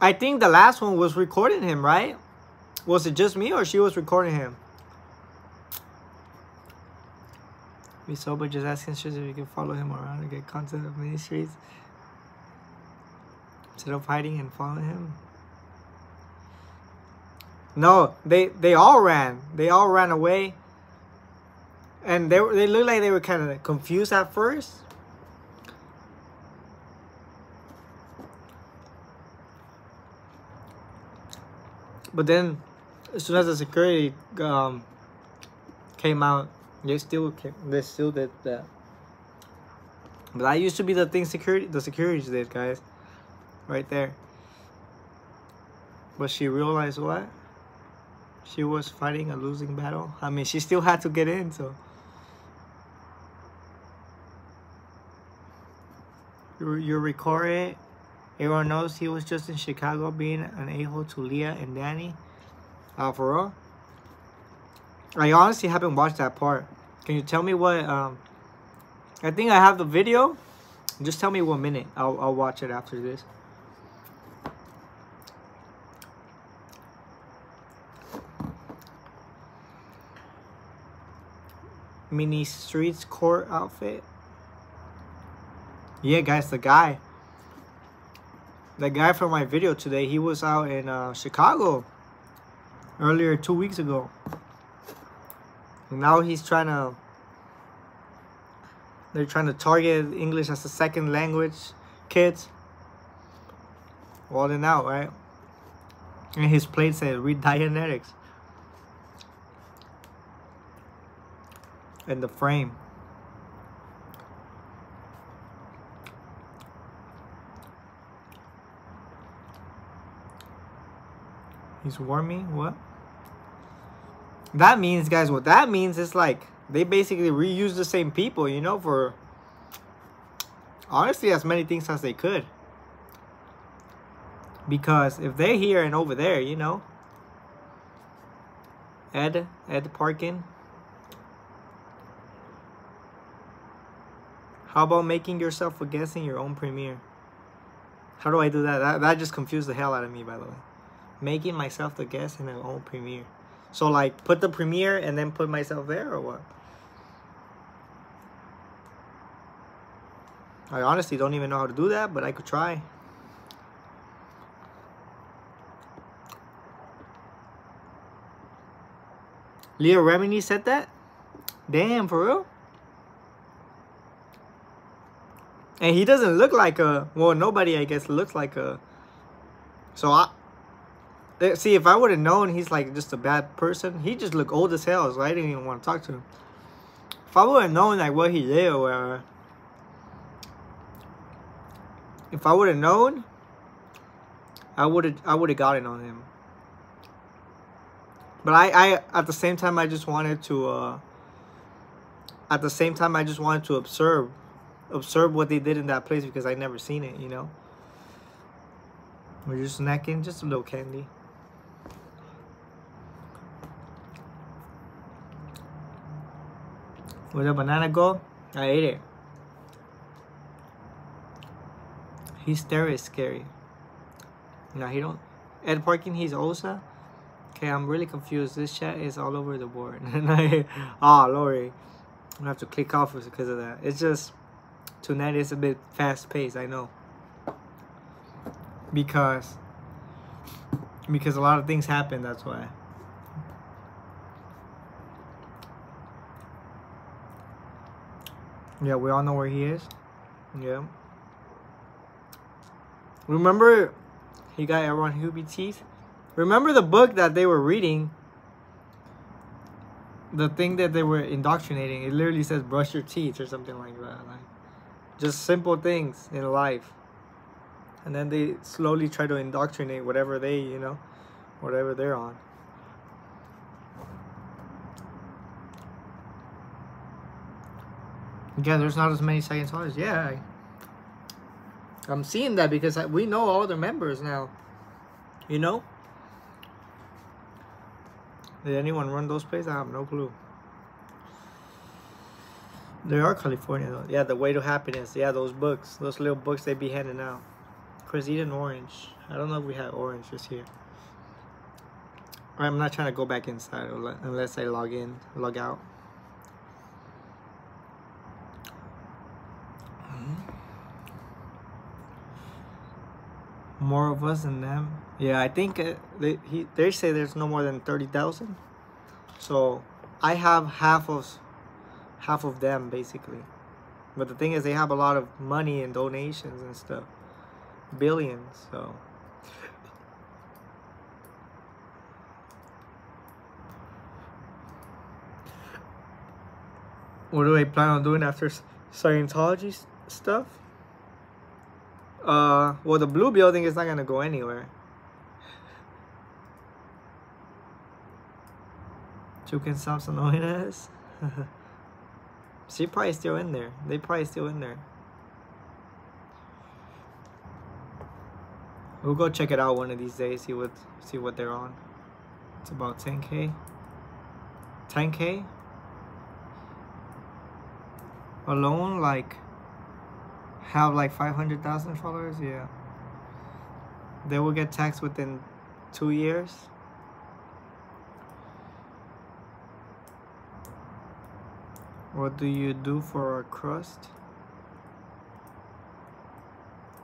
I think the last one was recording him, right? Was it just me or she was recording him? We sober just asking if we can follow him around and get content of ministries instead of hiding and following him? No, they they all ran. They all ran away. And they they looked like they were kind of confused at first. But then as soon as the security um, came out, they still came, they still did that. But that used to be the thing security the securities did, guys. Right there. But she realized what? She was fighting a losing battle. I mean, she still had to get in, so. You, record it. Everyone knows he was just in Chicago being an a-hole to Leah and Danny. Uh, for real? I honestly haven't watched that part. Can you tell me what, um... I think I have the video. Just tell me one minute. I'll, I'll watch it after this. Mini streets court outfit. Yeah, guys, the guy. The guy from my video today, he was out in uh, Chicago earlier two weeks ago. now he's trying to, they're trying to target English as a second language kids. Then out, right? And his plate says, read Dianetics. And the frame. He's warming? What? That means, guys, what that means is like they basically reuse the same people, you know, for honestly as many things as they could. Because if they're here and over there, you know, Ed, Ed Parkin, How about making yourself a guest in your own premiere? How do I do that? That, that just confused the hell out of me, by the way. Making myself the guest in my own premiere. So, like, put the premiere and then put myself there, or what? I honestly don't even know how to do that, but I could try. Leah Remini said that? Damn, for real? And he doesn't look like a well nobody i guess looks like a so i eh, see if i would have known he's like just a bad person he just looked old as hell so i didn't even want to talk to him. If i would have known like what he did or if i would have known i would have i would have gotten on him. But i i at the same time i just wanted to uh at the same time i just wanted to observe observe what they did in that place because I never seen it, you know. We're just snacking, just a little candy. Where the banana go? I ate it. His stare scary. No, he don't. Ed Parkin, he's OSA. Okay, I'm really confused. This chat is all over the board. Ah, oh, Lori. I have to click off because of that. It's just tonight is a bit fast paced, I know. Because because a lot of things happen, that's why. Yeah, we all know where he is. Yeah. Remember he got everyone Hubie teeth? Remember the book that they were reading? The thing that they were indoctrinating, it literally says brush your teeth or something like that. Like just simple things in life. And then they slowly try to indoctrinate whatever they you know whatever they're on. Yeah there's not as many Scientologists. Yeah I, I'm seeing that because I, we know all the members now. You know? Did anyone run those places I have no clue they are California though. Yeah, The Way to Happiness. Yeah, those books. Those little books they be handing out. Chris Eden Orange. I don't know if we have orange just here. I'm not trying to go back inside unless I log in, log out. More of us than them. Yeah, I think uh, they he, they say there's no more than thirty thousand. So I have half of half of them basically. But the thing is, they have a lot of money and donations and stuff, billions. So. What do I plan on doing after Scientology stuff? Uh, well, the blue building is not gonna go anywhere. Chukin Samson Oinas she probably still in there. They probably still in there. We'll go check it out one of these days. See what see what they're on. It's about 10k. 10k. Alone, like have like 500,000 followers. Yeah. They will get taxed within two years. What do you do for a crust?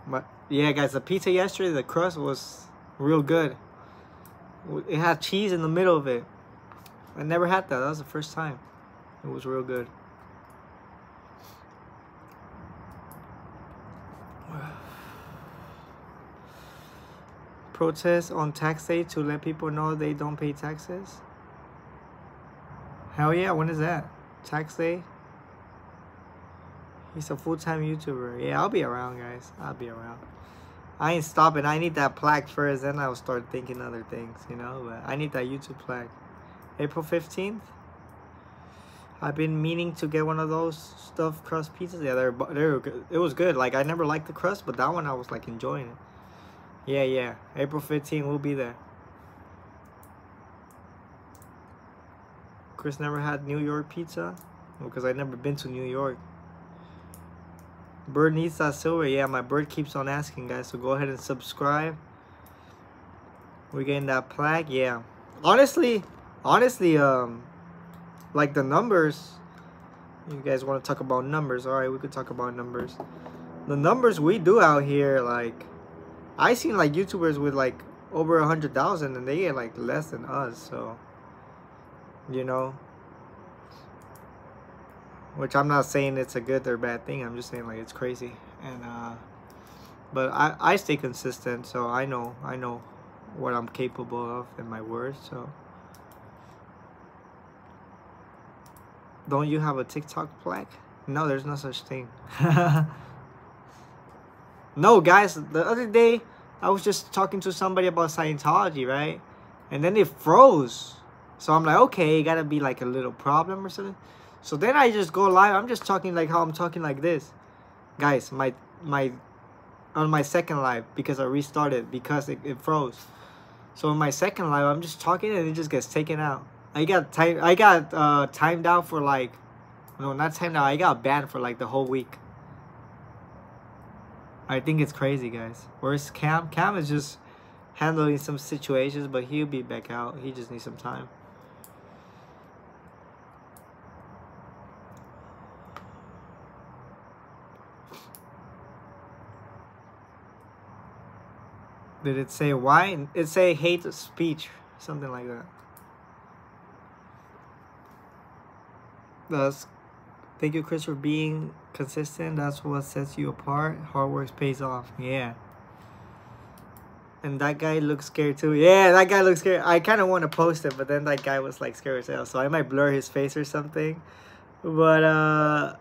But yeah, guys, the pizza yesterday, the crust was real good. It had cheese in the middle of it. I never had that. That was the first time. It was real good. Protest on tax day to let people know they don't pay taxes? Hell yeah, when is that? Tax day? He's a full-time YouTuber. Yeah, I'll be around, guys. I'll be around. I ain't stopping. I need that plaque first, then I'll start thinking other things, you know? But I need that YouTube plaque. April 15th? I've been meaning to get one of those stuffed crust pizzas. Yeah, they're, they're it was good. Like, I never liked the crust, but that one I was, like, enjoying it. Yeah, yeah. April 15th, we'll be there. Chris never had New York pizza? Because i never been to New York. Bird needs that silver. Yeah, my bird keeps on asking, guys. So go ahead and subscribe. We're getting that plaque. Yeah. Honestly, honestly, um, like the numbers. You guys want to talk about numbers? All right, we could talk about numbers. The numbers we do out here, like, I seen like YouTubers with like over a hundred thousand, and they get like less than us. So, you know, which I'm not saying it's a good or bad thing. I'm just saying like it's crazy. And uh, but I I stay consistent, so I know I know what I'm capable of in my words. So don't you have a TikTok plaque? No, there's no such thing. no, guys. The other day I was just talking to somebody about Scientology, right? And then it froze. So I'm like, okay, it gotta be like a little problem or something. So then I just go live. I'm just talking like how I'm talking like this. Guys, my my on my second live because I restarted because it, it froze. So on my second live, I'm just talking and it just gets taken out. I got time. I got uh, timed out for like, no, not timed out. I got banned for like the whole week. I think it's crazy, guys. Where's Cam? Cam is just handling some situations, but he'll be back out. He just needs some time. Did it say why? It say hate speech, something like that. That's thank you, Chris, for being consistent. That's what sets you apart. Hard work pays off. Yeah. And that guy looks scared too. Yeah, that guy looks scared. I kind of want to post it, but then that guy was like scared as hell. So I might blur his face or something. But uh,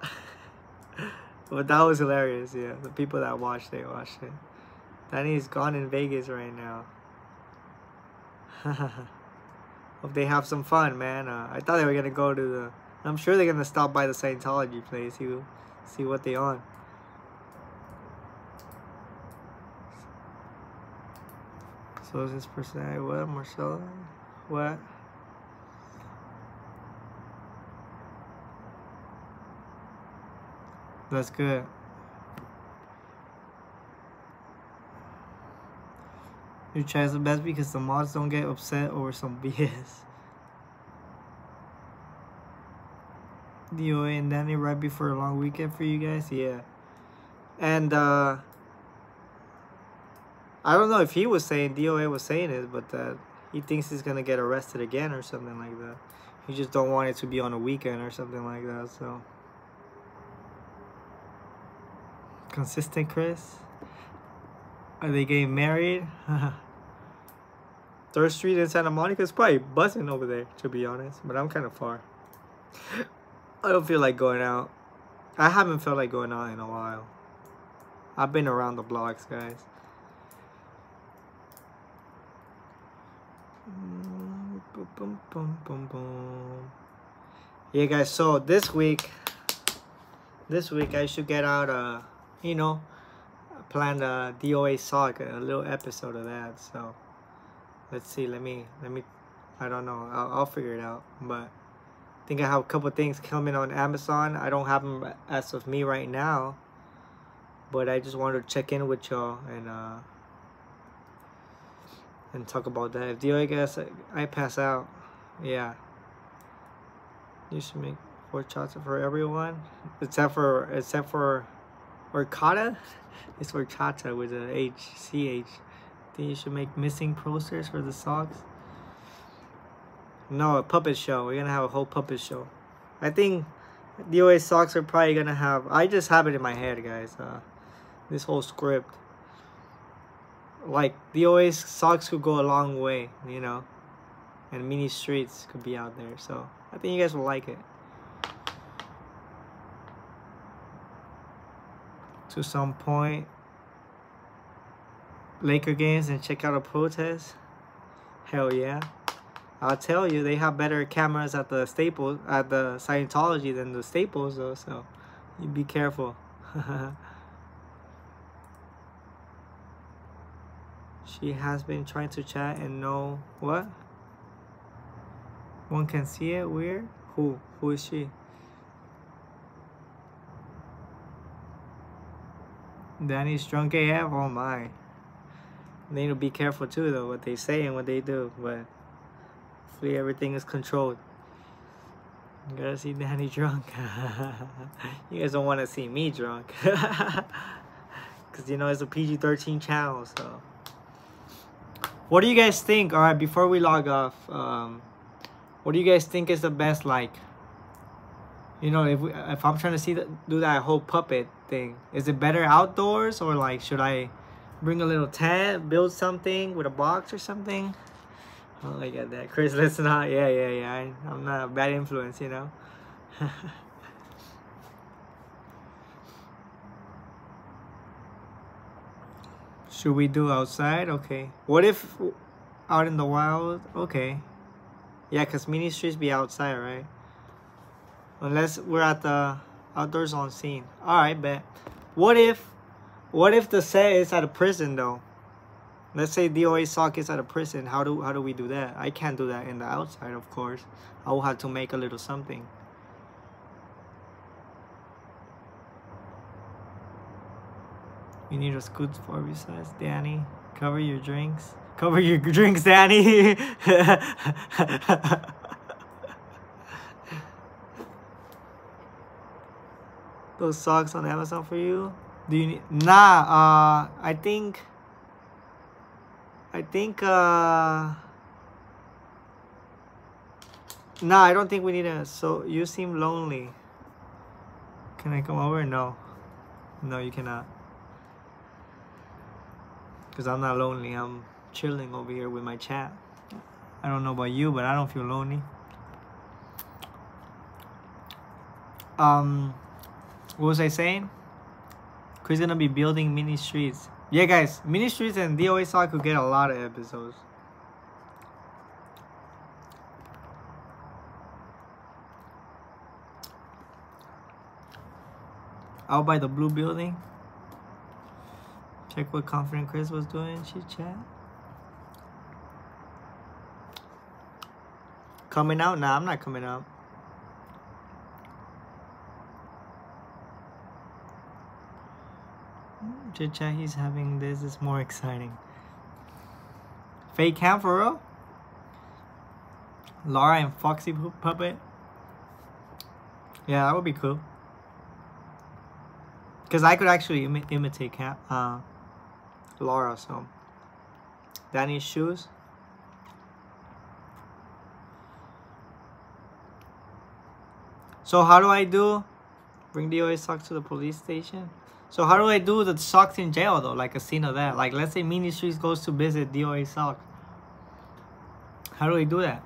but that was hilarious. Yeah, the people that watched, they watched it. Danny's gone in Vegas right now. Hope they have some fun, man. Uh, I thought they were gonna go to the. I'm sure they're gonna stop by the Scientology place. See, see what they on. So is this person what Marcella? What? That's good. You try the best because the mods don't get upset over some BS. DOA and Danny right before a long weekend for you guys? Yeah. And uh I don't know if he was saying DOA was saying it, but that he thinks he's gonna get arrested again or something like that. He just don't want it to be on a weekend or something like that, so consistent Chris. Are they getting married? Third Street in Santa Monica is probably buzzing over there, to be honest. But I'm kind of far. I don't feel like going out. I haven't felt like going out in a while. I've been around the blocks, guys. Yeah, guys. So this week, this week I should get out a, you know, plan uh, the DOA sock, a little episode of that. So let's see. Let me, let me. I don't know. I'll, I'll figure it out. But I think I have a couple things coming on Amazon. I don't have them as of me right now. But I just wanted to check in with y'all and uh and talk about that. If DOA guess I pass out, yeah. You should make horchata for everyone, except for except for Orcata. It's horchata with a H C H. Think you should make missing posters for the socks. No, a puppet show. We're gonna have a whole puppet show. I think DOA socks are probably gonna have. I just have it in my head, guys. Uh, this whole script. Like DOA socks could go a long way, you know, and mini streets could be out there. So I think you guys will like it. To some point, Laker games and check out a protest. Hell yeah. I'll tell you, they have better cameras at the Staples, at the Scientology than the Staples though, so you be careful. she has been trying to chat and know what? One can see it, weird? Who? Who is she? Danny's drunk AF? Oh my. They need to be careful too though, what they say and what they do, but hopefully everything is controlled. You gotta see Danny drunk. you guys don't want to see me drunk. Because you know it's a PG-13 channel, so. What do you guys think? All right, before we log off, um, what do you guys think is the best, like, you know, if we, if I'm trying to see that, do that whole puppet thing, is it better outdoors or like, should I bring a little tent, build something with a box or something? Oh, I get that. Chris, listen out. Yeah, yeah, yeah. I, I'm not a bad influence, you know. Should we do outside? Okay. What if out in the wild? Okay. Yeah, because mini streets be outside, right? Unless we're at the outdoors on scene. Alright, bet. What if what if the set is at a prison though? Let's say DOA sock is at a prison. How do how do we do that? I can't do that in the outside, of course. I will have to make a little something. You need a scoot for besides Danny. Cover your drinks. Cover your drinks, Danny. Those socks on Amazon for you? Do you nah uh I think I think uh Nah, I don't think we need a so you seem lonely. Can I come over? No. No, you cannot because I'm not lonely. I'm chilling over here with my chat. I don't know about you, but I don't feel lonely. Um, what was I saying? Chris gonna be building mini streets. Yeah, guys, mini streets and DOA could get a lot of episodes. Out by the blue building. Check what Confident Chris was doing. She chat. Coming out? Nah, I'm not coming out. Chit chat, he's having this is more exciting. Fake cam for real? Laura and Foxy Puppet? Yeah, that would be cool. Because I could actually Im imitate cam. Uh, Laura. So, Danny's shoes. So how do I do? Bring DOA socks to the police station. So how do I do the socks in jail though? Like a scene of that. Like let's say Mini Streets goes to visit DOA socks. How do I do that?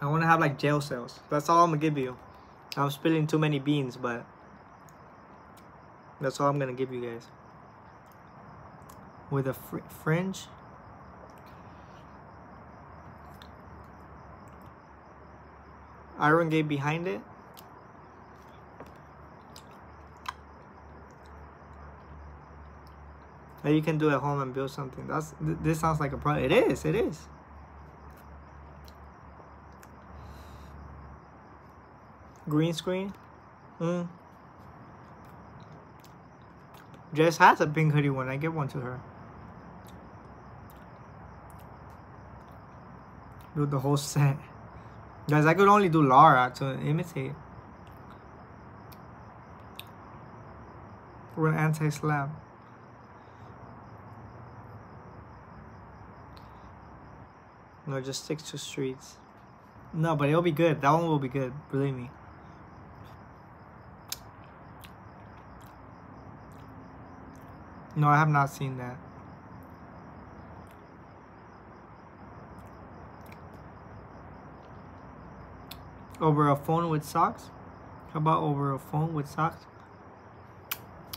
I want to have like jail cells. That's all I'm gonna give you. I'm spilling too many beans, but that's all I'm gonna give you guys. With a fr fringe. Iron gate behind it. That you can do at home and build something. That's th this sounds like a problem. It is. It is. Green screen. Mm. Jess has a pink hoodie one. I give one to her. Do the whole set. Guys, I could only do Lara to imitate. We're an anti-slap. No, just stick to streets. No, but it'll be good. That one will be good. Believe me. No, I have not seen that. Over a phone with socks? How about over a phone with socks?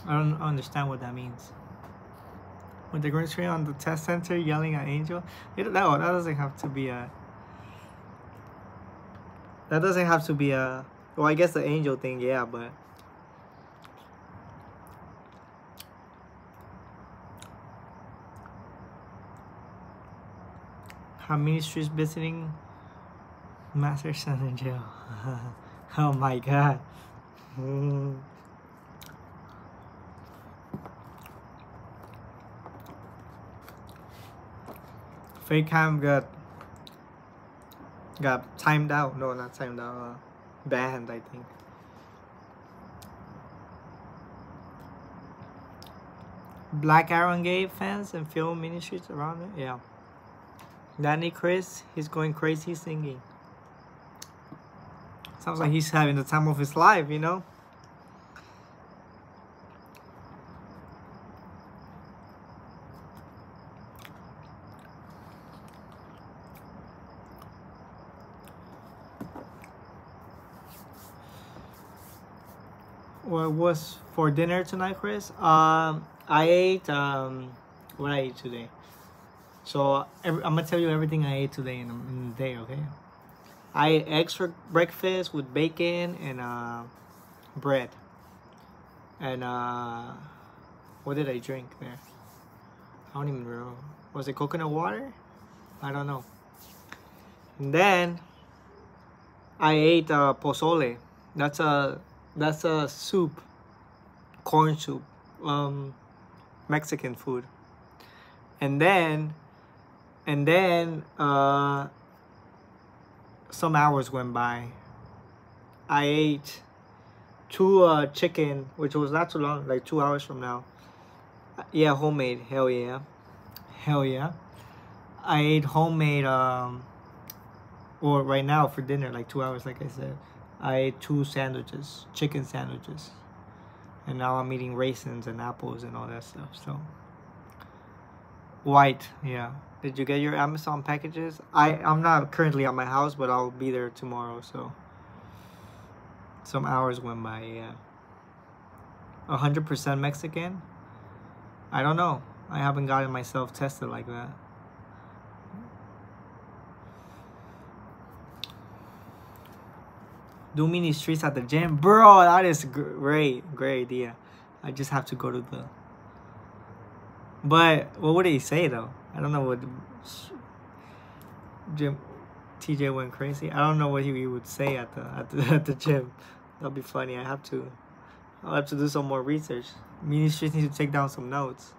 I don't understand what that means. With the green screen on the test center yelling at Angel? It, no, oh, that doesn't have to be a... That doesn't have to be a... Well, I guess the Angel thing, yeah, but... How mini streets visiting Master Son in jail? oh my god. Fake cam got got timed out. No, not timed out. Uh, banned, I think. Black Aaron Gate fans and film mini streets around it. Yeah. Danny Chris, he's going crazy singing. Sounds like he's having the time of his life, you know? What was for dinner tonight, Chris? Um, I ate, um, what I ate today. So every, I'm gonna tell you everything I ate today in, in the day, okay? I ate eggs for breakfast with bacon and uh, bread. And uh, what did I drink there? I don't even know. Was it coconut water? I don't know. And then I ate uh, pozole. That's a that's a soup, corn soup, um, Mexican food. And then and then uh, some hours went by. I ate two uh, chicken, which was not too long, like two hours from now. Yeah, homemade. Hell yeah. Hell yeah. I ate homemade, um, or right now for dinner, like two hours, like I said. I ate two sandwiches, chicken sandwiches. And now I'm eating raisins and apples and all that stuff, so. White, yeah. Did you get your Amazon packages? I, I'm not currently at my house, but I'll be there tomorrow, so. Some hours went by, yeah. 100% Mexican? I don't know. I haven't gotten myself tested like that. Do mini streets at the gym? Bro, that is great. Great idea. I just have to go to the... But what would he say though? I don't know what Jim TJ went crazy. I don't know what he would say at the at the at the gym. That'll be funny. I have to I'll have to do some more research. Mini Streets need to take down some notes.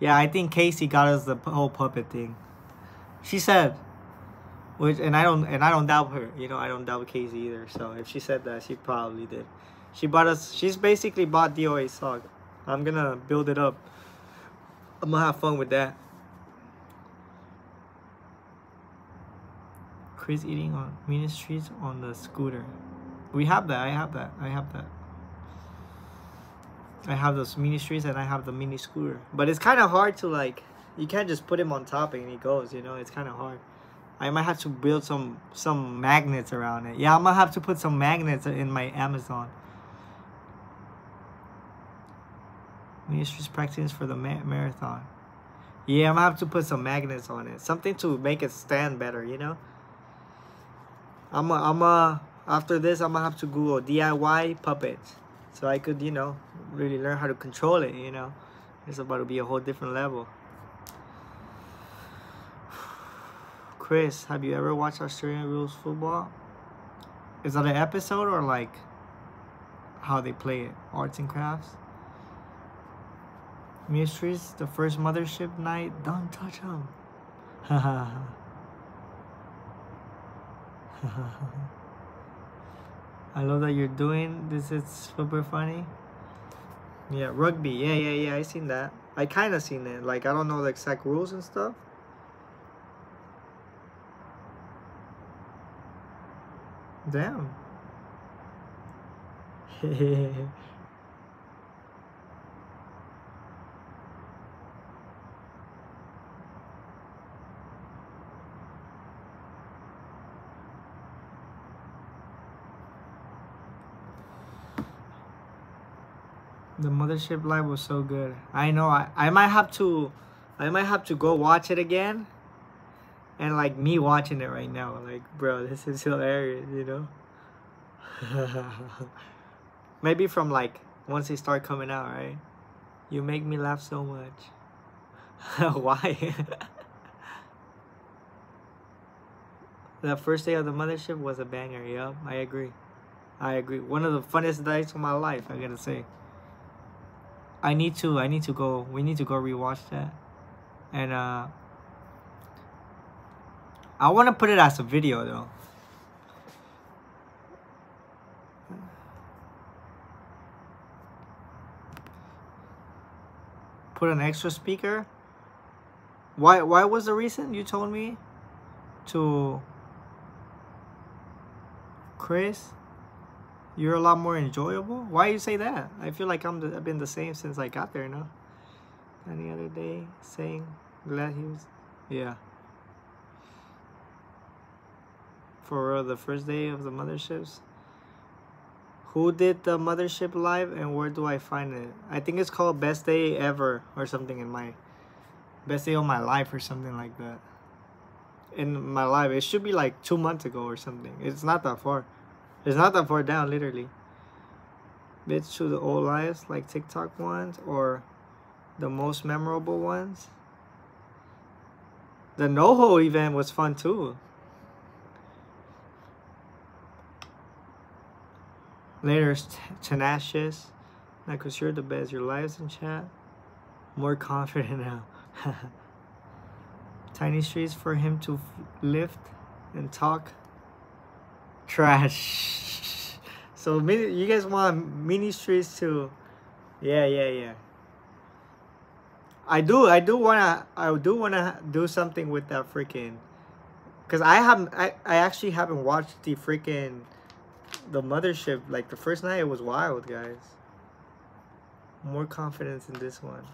Yeah, I think Casey got us the whole puppet thing. She said, which and I don't and I don't doubt her. You know, I don't doubt Casey either. So if she said that, she probably did. She bought us. She's basically bought DOA Sock. I'm gonna build it up. I'm gonna have fun with that. Chris eating on mini streets on the scooter. We have that. I have that. I have that. I have those mini streets and I have the mini scooter. But it's kind of hard to like, you can't just put him on top and he goes, you know, it's kind of hard. I might have to build some some magnets around it. Yeah, I'm gonna have to put some magnets in my Amazon. Mini Streets practice for the ma marathon. Yeah, I'm gonna have to put some magnets on it. Something to make it stand better, you know? I'm a, I'm a, after this, I'm gonna have to Google DIY puppets. So I could, you know, really learn how to control it, you know? It's about to be a whole different level. Chris, have you ever watched Australian Rules Football? Is that an episode or like how they play it? Arts and crafts? Mysteries, the first mothership night. Don't touch them. I love that you're doing this. Is super funny. Yeah, rugby. Yeah, yeah, yeah. I seen that. I kind of seen it. Like I don't know the exact rules and stuff. Damn. The Mothership Live was so good. I know. I, I might have to, I might have to go watch it again. And like me watching it right now, like bro, this is hilarious, you know. Maybe from like once they start coming out, right? You make me laugh so much. Why? the first day of the mothership was a banger. Yup, I agree. I agree. One of the funniest days of my life. I gotta say. I need to I need to go we need to go rewatch that and uh I want to put it as a video though put an extra speaker why why was the reason you told me to Chris you're a lot more enjoyable. Why you say that? I feel like I'm the, I've been the same since I got there. No. Any other day saying glad he was, yeah. For the first day of the motherships. Who did the mothership live and where do I find it? I think it's called best day ever or something in my best day of my life or something like that. In my life, it should be like two months ago or something. It's not that far. It's not that far down, literally. Bits to the old lives, like TikTok ones, or the most memorable ones. The NoHo event was fun too. Later, tenacious. Like, cause you're the best. Your lives in chat. More confident now. Tiny streets for him to lift and talk Trash. So mini, you guys want mini streets too? Yeah, yeah, yeah. I do, I do wanna, I do wanna do something with that freaking, cause I haven't, I, I actually haven't watched the freaking, the mothership. Like the first night, it was wild, guys. More confidence in this one.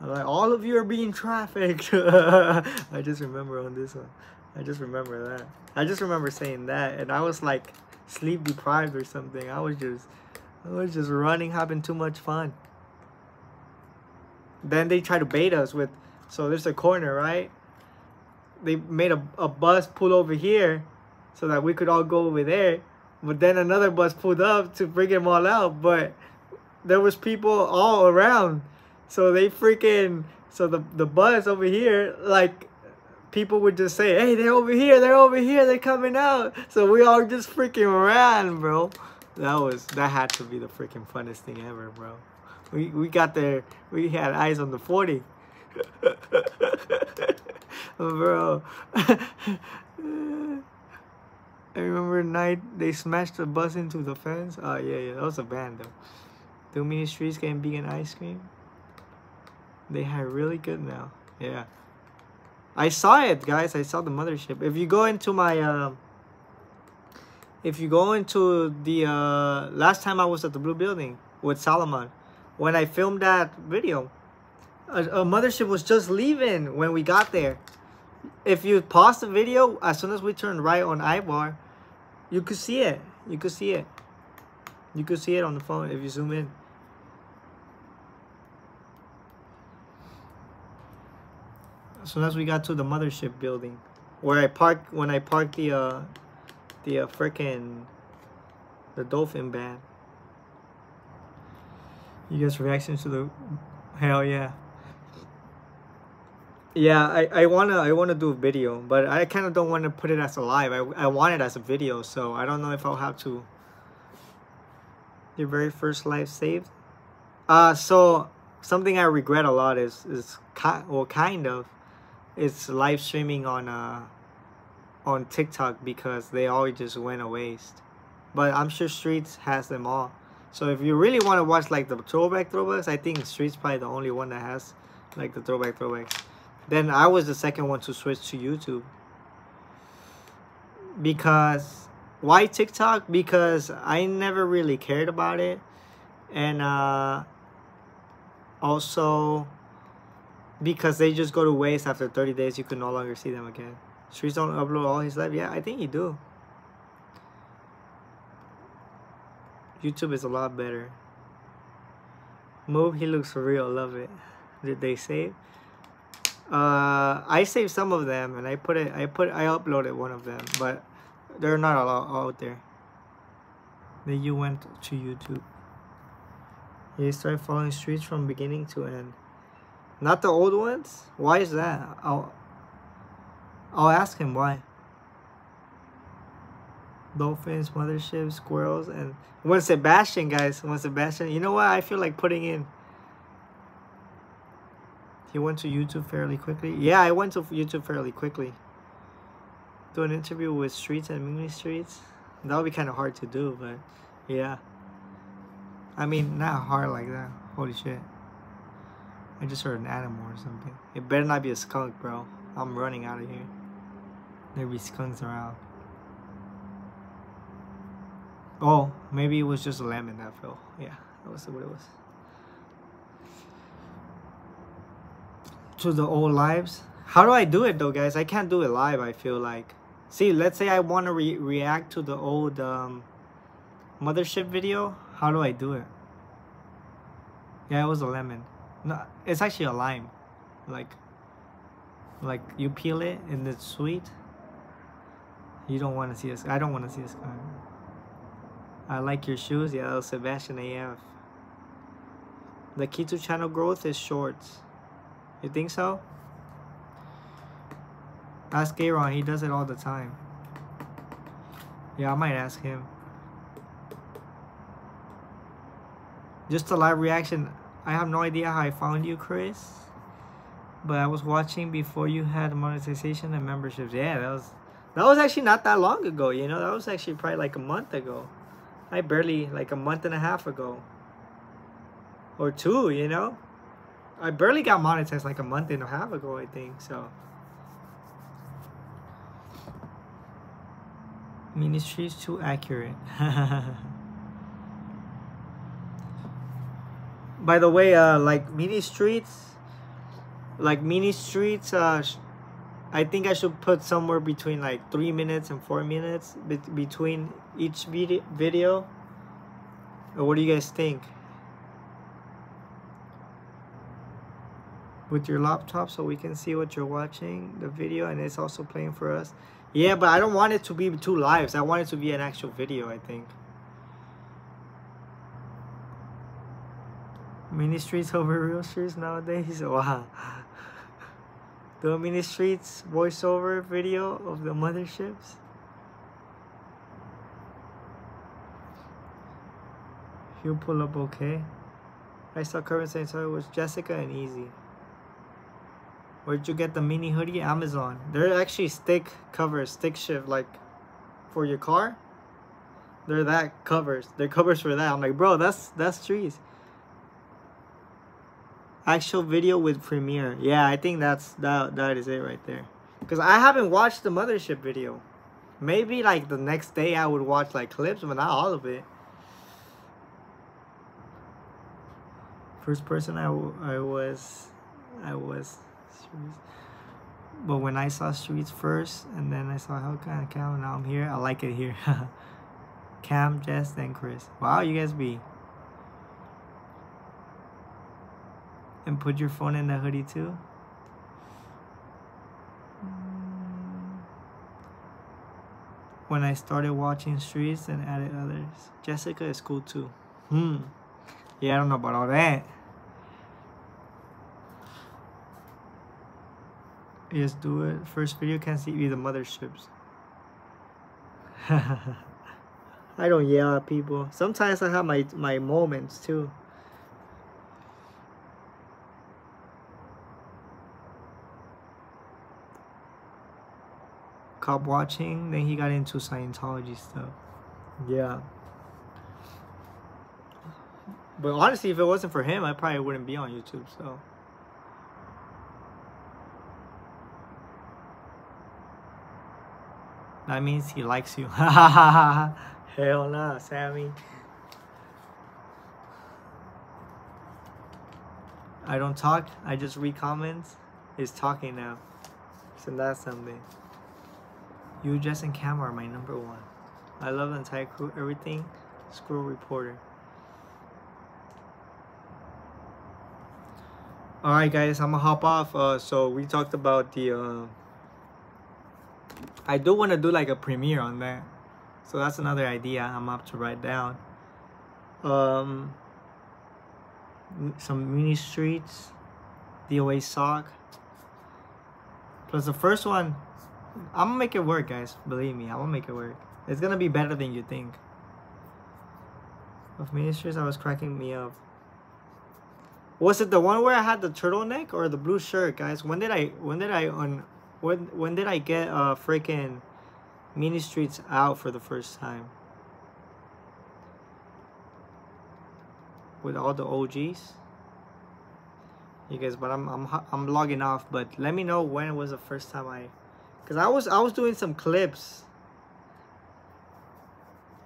I'm like, all of you are being trafficked. I just remember on this one. I just remember that. I just remember saying that, and I was like sleep deprived or something. I was just, I was just running, having too much fun. Then they try to bait us with, so there's a corner, right? They made a, a bus pull over here so that we could all go over there. But then another bus pulled up to bring them all out. But there was people all around. So they freaking, so the, the bus over here, like people would just say, hey, they're over here, they're over here, they're coming out. So we all just freaking ran, bro. That was, that had to be the freaking funnest thing ever, bro. We, we got there, we had eyes on the 40. bro. I remember night they smashed the bus into the fence. Oh yeah, yeah, that was a band though. Do Mini Streets getting vegan ice cream? They had really good now. Yeah. I saw it, guys. I saw the mothership. If you go into my, uh, if you go into the uh, last time I was at the Blue Building with Salomon, when I filmed that video, a, a mothership was just leaving when we got there. if you pause the video, as soon as we turn right on Ivar, you could see it. You could see it. You could see it on the phone if you zoom in. As soon as we got to the mothership building, where I parked when I parked the uh, the uh, freaking the dolphin band. You guys' reactions to the hell yeah. Yeah, I, I wanna I wanna do a video, but I kind of don't want to put it as a live. I I want it as a video, so I don't know if I'll have to. Your very first life saved. Uh, so something I regret a lot is is ki- well kind of, it's live streaming on uh on TikTok because they all just went a waste. But I'm sure Streets has them all. So if you really want to watch like the throwback throwbacks, I think Streets probably the only one that has like the throwback throwbacks. Then I was the second one to switch to YouTube. Because why TikTok? Because I never really cared about it. And uh also because they just go to waste after 30 days you can no longer see them again. Streets don't upload all his life. Yeah, I think he do. YouTube is a lot better. Move, he looks real. Love it. Did they save? Uh, I saved some of them, and I put it. I put. I uploaded one of them, but they're not a lot out there. Then you went to YouTube. You started following streets from beginning to end. Not the old ones. Why is that? I'll. I'll ask him why dolphins, motherships, squirrels, and when Sebastian, guys, when Sebastian, you know what? I feel like putting in. He went to YouTube fairly quickly. Yeah, I went to YouTube fairly quickly. Do an interview with Streets and Mini Streets. That would be kind of hard to do, but yeah. I mean, not hard like that. Holy shit. I just heard an animal or something. It better not be a skunk, bro. I'm running out of here. There be skunks around. Oh, maybe it was just a lemon that fell. Yeah, that was what it was. To the old lives. How do I do it though, guys? I can't do it live, I feel like. See, let's say I want to re react to the old um, mothership video. How do I do it? Yeah, it was a lemon. No, it's actually a lime. Like, like you peel it and it's sweet. You don't want to see this. I don't want to see this. I like your shoes. Yeah, Sebastian AF. The key to channel growth is shorts. You think so? Ask Aaron. He does it all the time. Yeah, I might ask him. Just a live reaction. I have no idea how I found you, Chris. But I was watching before you had monetization and memberships. Yeah, that was that was actually not that long ago, you know. That was actually probably like a month ago. I barely like a month and a half ago or two, you know. I barely got monetized like a month and a half ago, I think. So ministry's too accurate. By the way, uh, like mini streets, like mini streets, uh, I think I should put somewhere between like three minutes and four minutes be between each. Video. What do you guys think? With your laptop, so we can see what you're watching the video, and it's also playing for us. Yeah, but I don't want it to be two lives. I want it to be an actual video. I think. Mini streets over real streets nowadays. Wow the mini streets voiceover video of the motherships. He'll pull up okay. I saw current saying so it was Jessica and Easy. Where'd you get the mini hoodie? Amazon. They're actually stick covers, stick shift like for your car. They're that covers. They're covers for that. I'm like, bro, that's that's trees actual video with Premiere. Yeah, I think that's that that is it right there. Because I haven't watched the mothership video. Maybe like the next day I would watch like clips, but not all of it. First person I, I was, I was. But when I saw Streets first, and then I saw Hellcat and Cam, and now I'm here, I like it here. Cam, Jess, then Chris. Wow, you guys be. And put your phone in the hoodie too. When I started watching Streets and added others. Jessica is cool too. Hmm. Yeah, I don't know about all that. Yes, do it. First video can't see me the motherships. I don't yell at people. Sometimes I have my my moments too. Cop watching, then he got into Scientology stuff. Yeah. But honestly, if it wasn't for him, I probably wouldn't be on YouTube, so. That means he likes you. Hell nah, Sammy. I don't talk, I just read comments. He's talking now. So that's something. You, Jess, and Cam are my number one. I love the entire crew, everything. Squirrel Reporter. Alright guys, I'm gonna hop off. Uh, so we talked about the... Uh, I do want to do like a premiere on that. So that's another idea I'm up to write down. Um, some mini streets, DOA sock. Plus the first one, I'm gonna make it work, guys. Believe me, I'm gonna make it work. It's gonna be better than you think. Of mini streets, I was cracking me up. Was it the one where I had the turtleneck or the blue shirt, guys? When did I when did I on when when did I get uh freaking mini streets out for the first time? With all the OGs. You guys, but I'm I'm I'm logging off. But let me know when it was the first time I Cause I was I was doing some clips.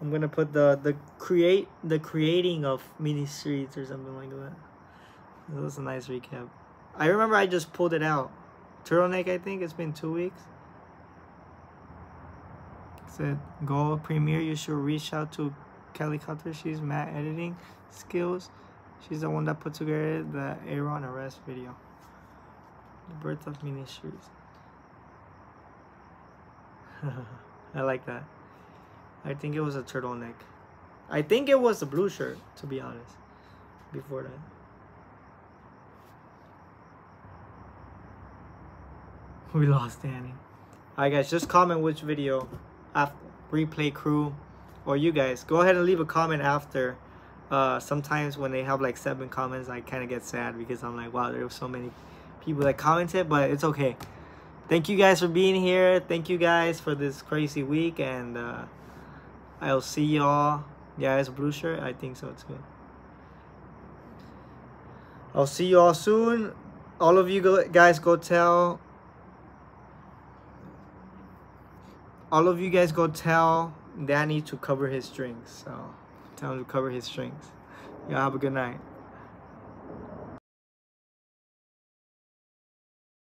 I'm gonna put the the create the creating of mini streets or something like that. That was a nice recap. I remember I just pulled it out. Turtleneck, I think it's been two weeks. Said go premiere. You should reach out to Kelly Cutter. She's mad editing skills. She's the one that put together the Aaron arrest video. The birth of mini streets. I like that. I think it was a turtleneck. I think it was a blue shirt, to be honest, before that. We lost Danny. Alright guys, just comment which video after replay crew or you guys. Go ahead and leave a comment after. Uh, sometimes when they have like seven comments, I kind of get sad because I'm like, wow, there were so many people that commented, but it's okay thank you guys for being here. Thank you guys for this crazy week, and uh, I'll see y'all. Yeah, it's blue shirt. I think so too. I'll see you all soon. All of you guys go tell. All of you guys go tell Danny to cover his strings. So tell him to cover his strings. Y'all have a good night.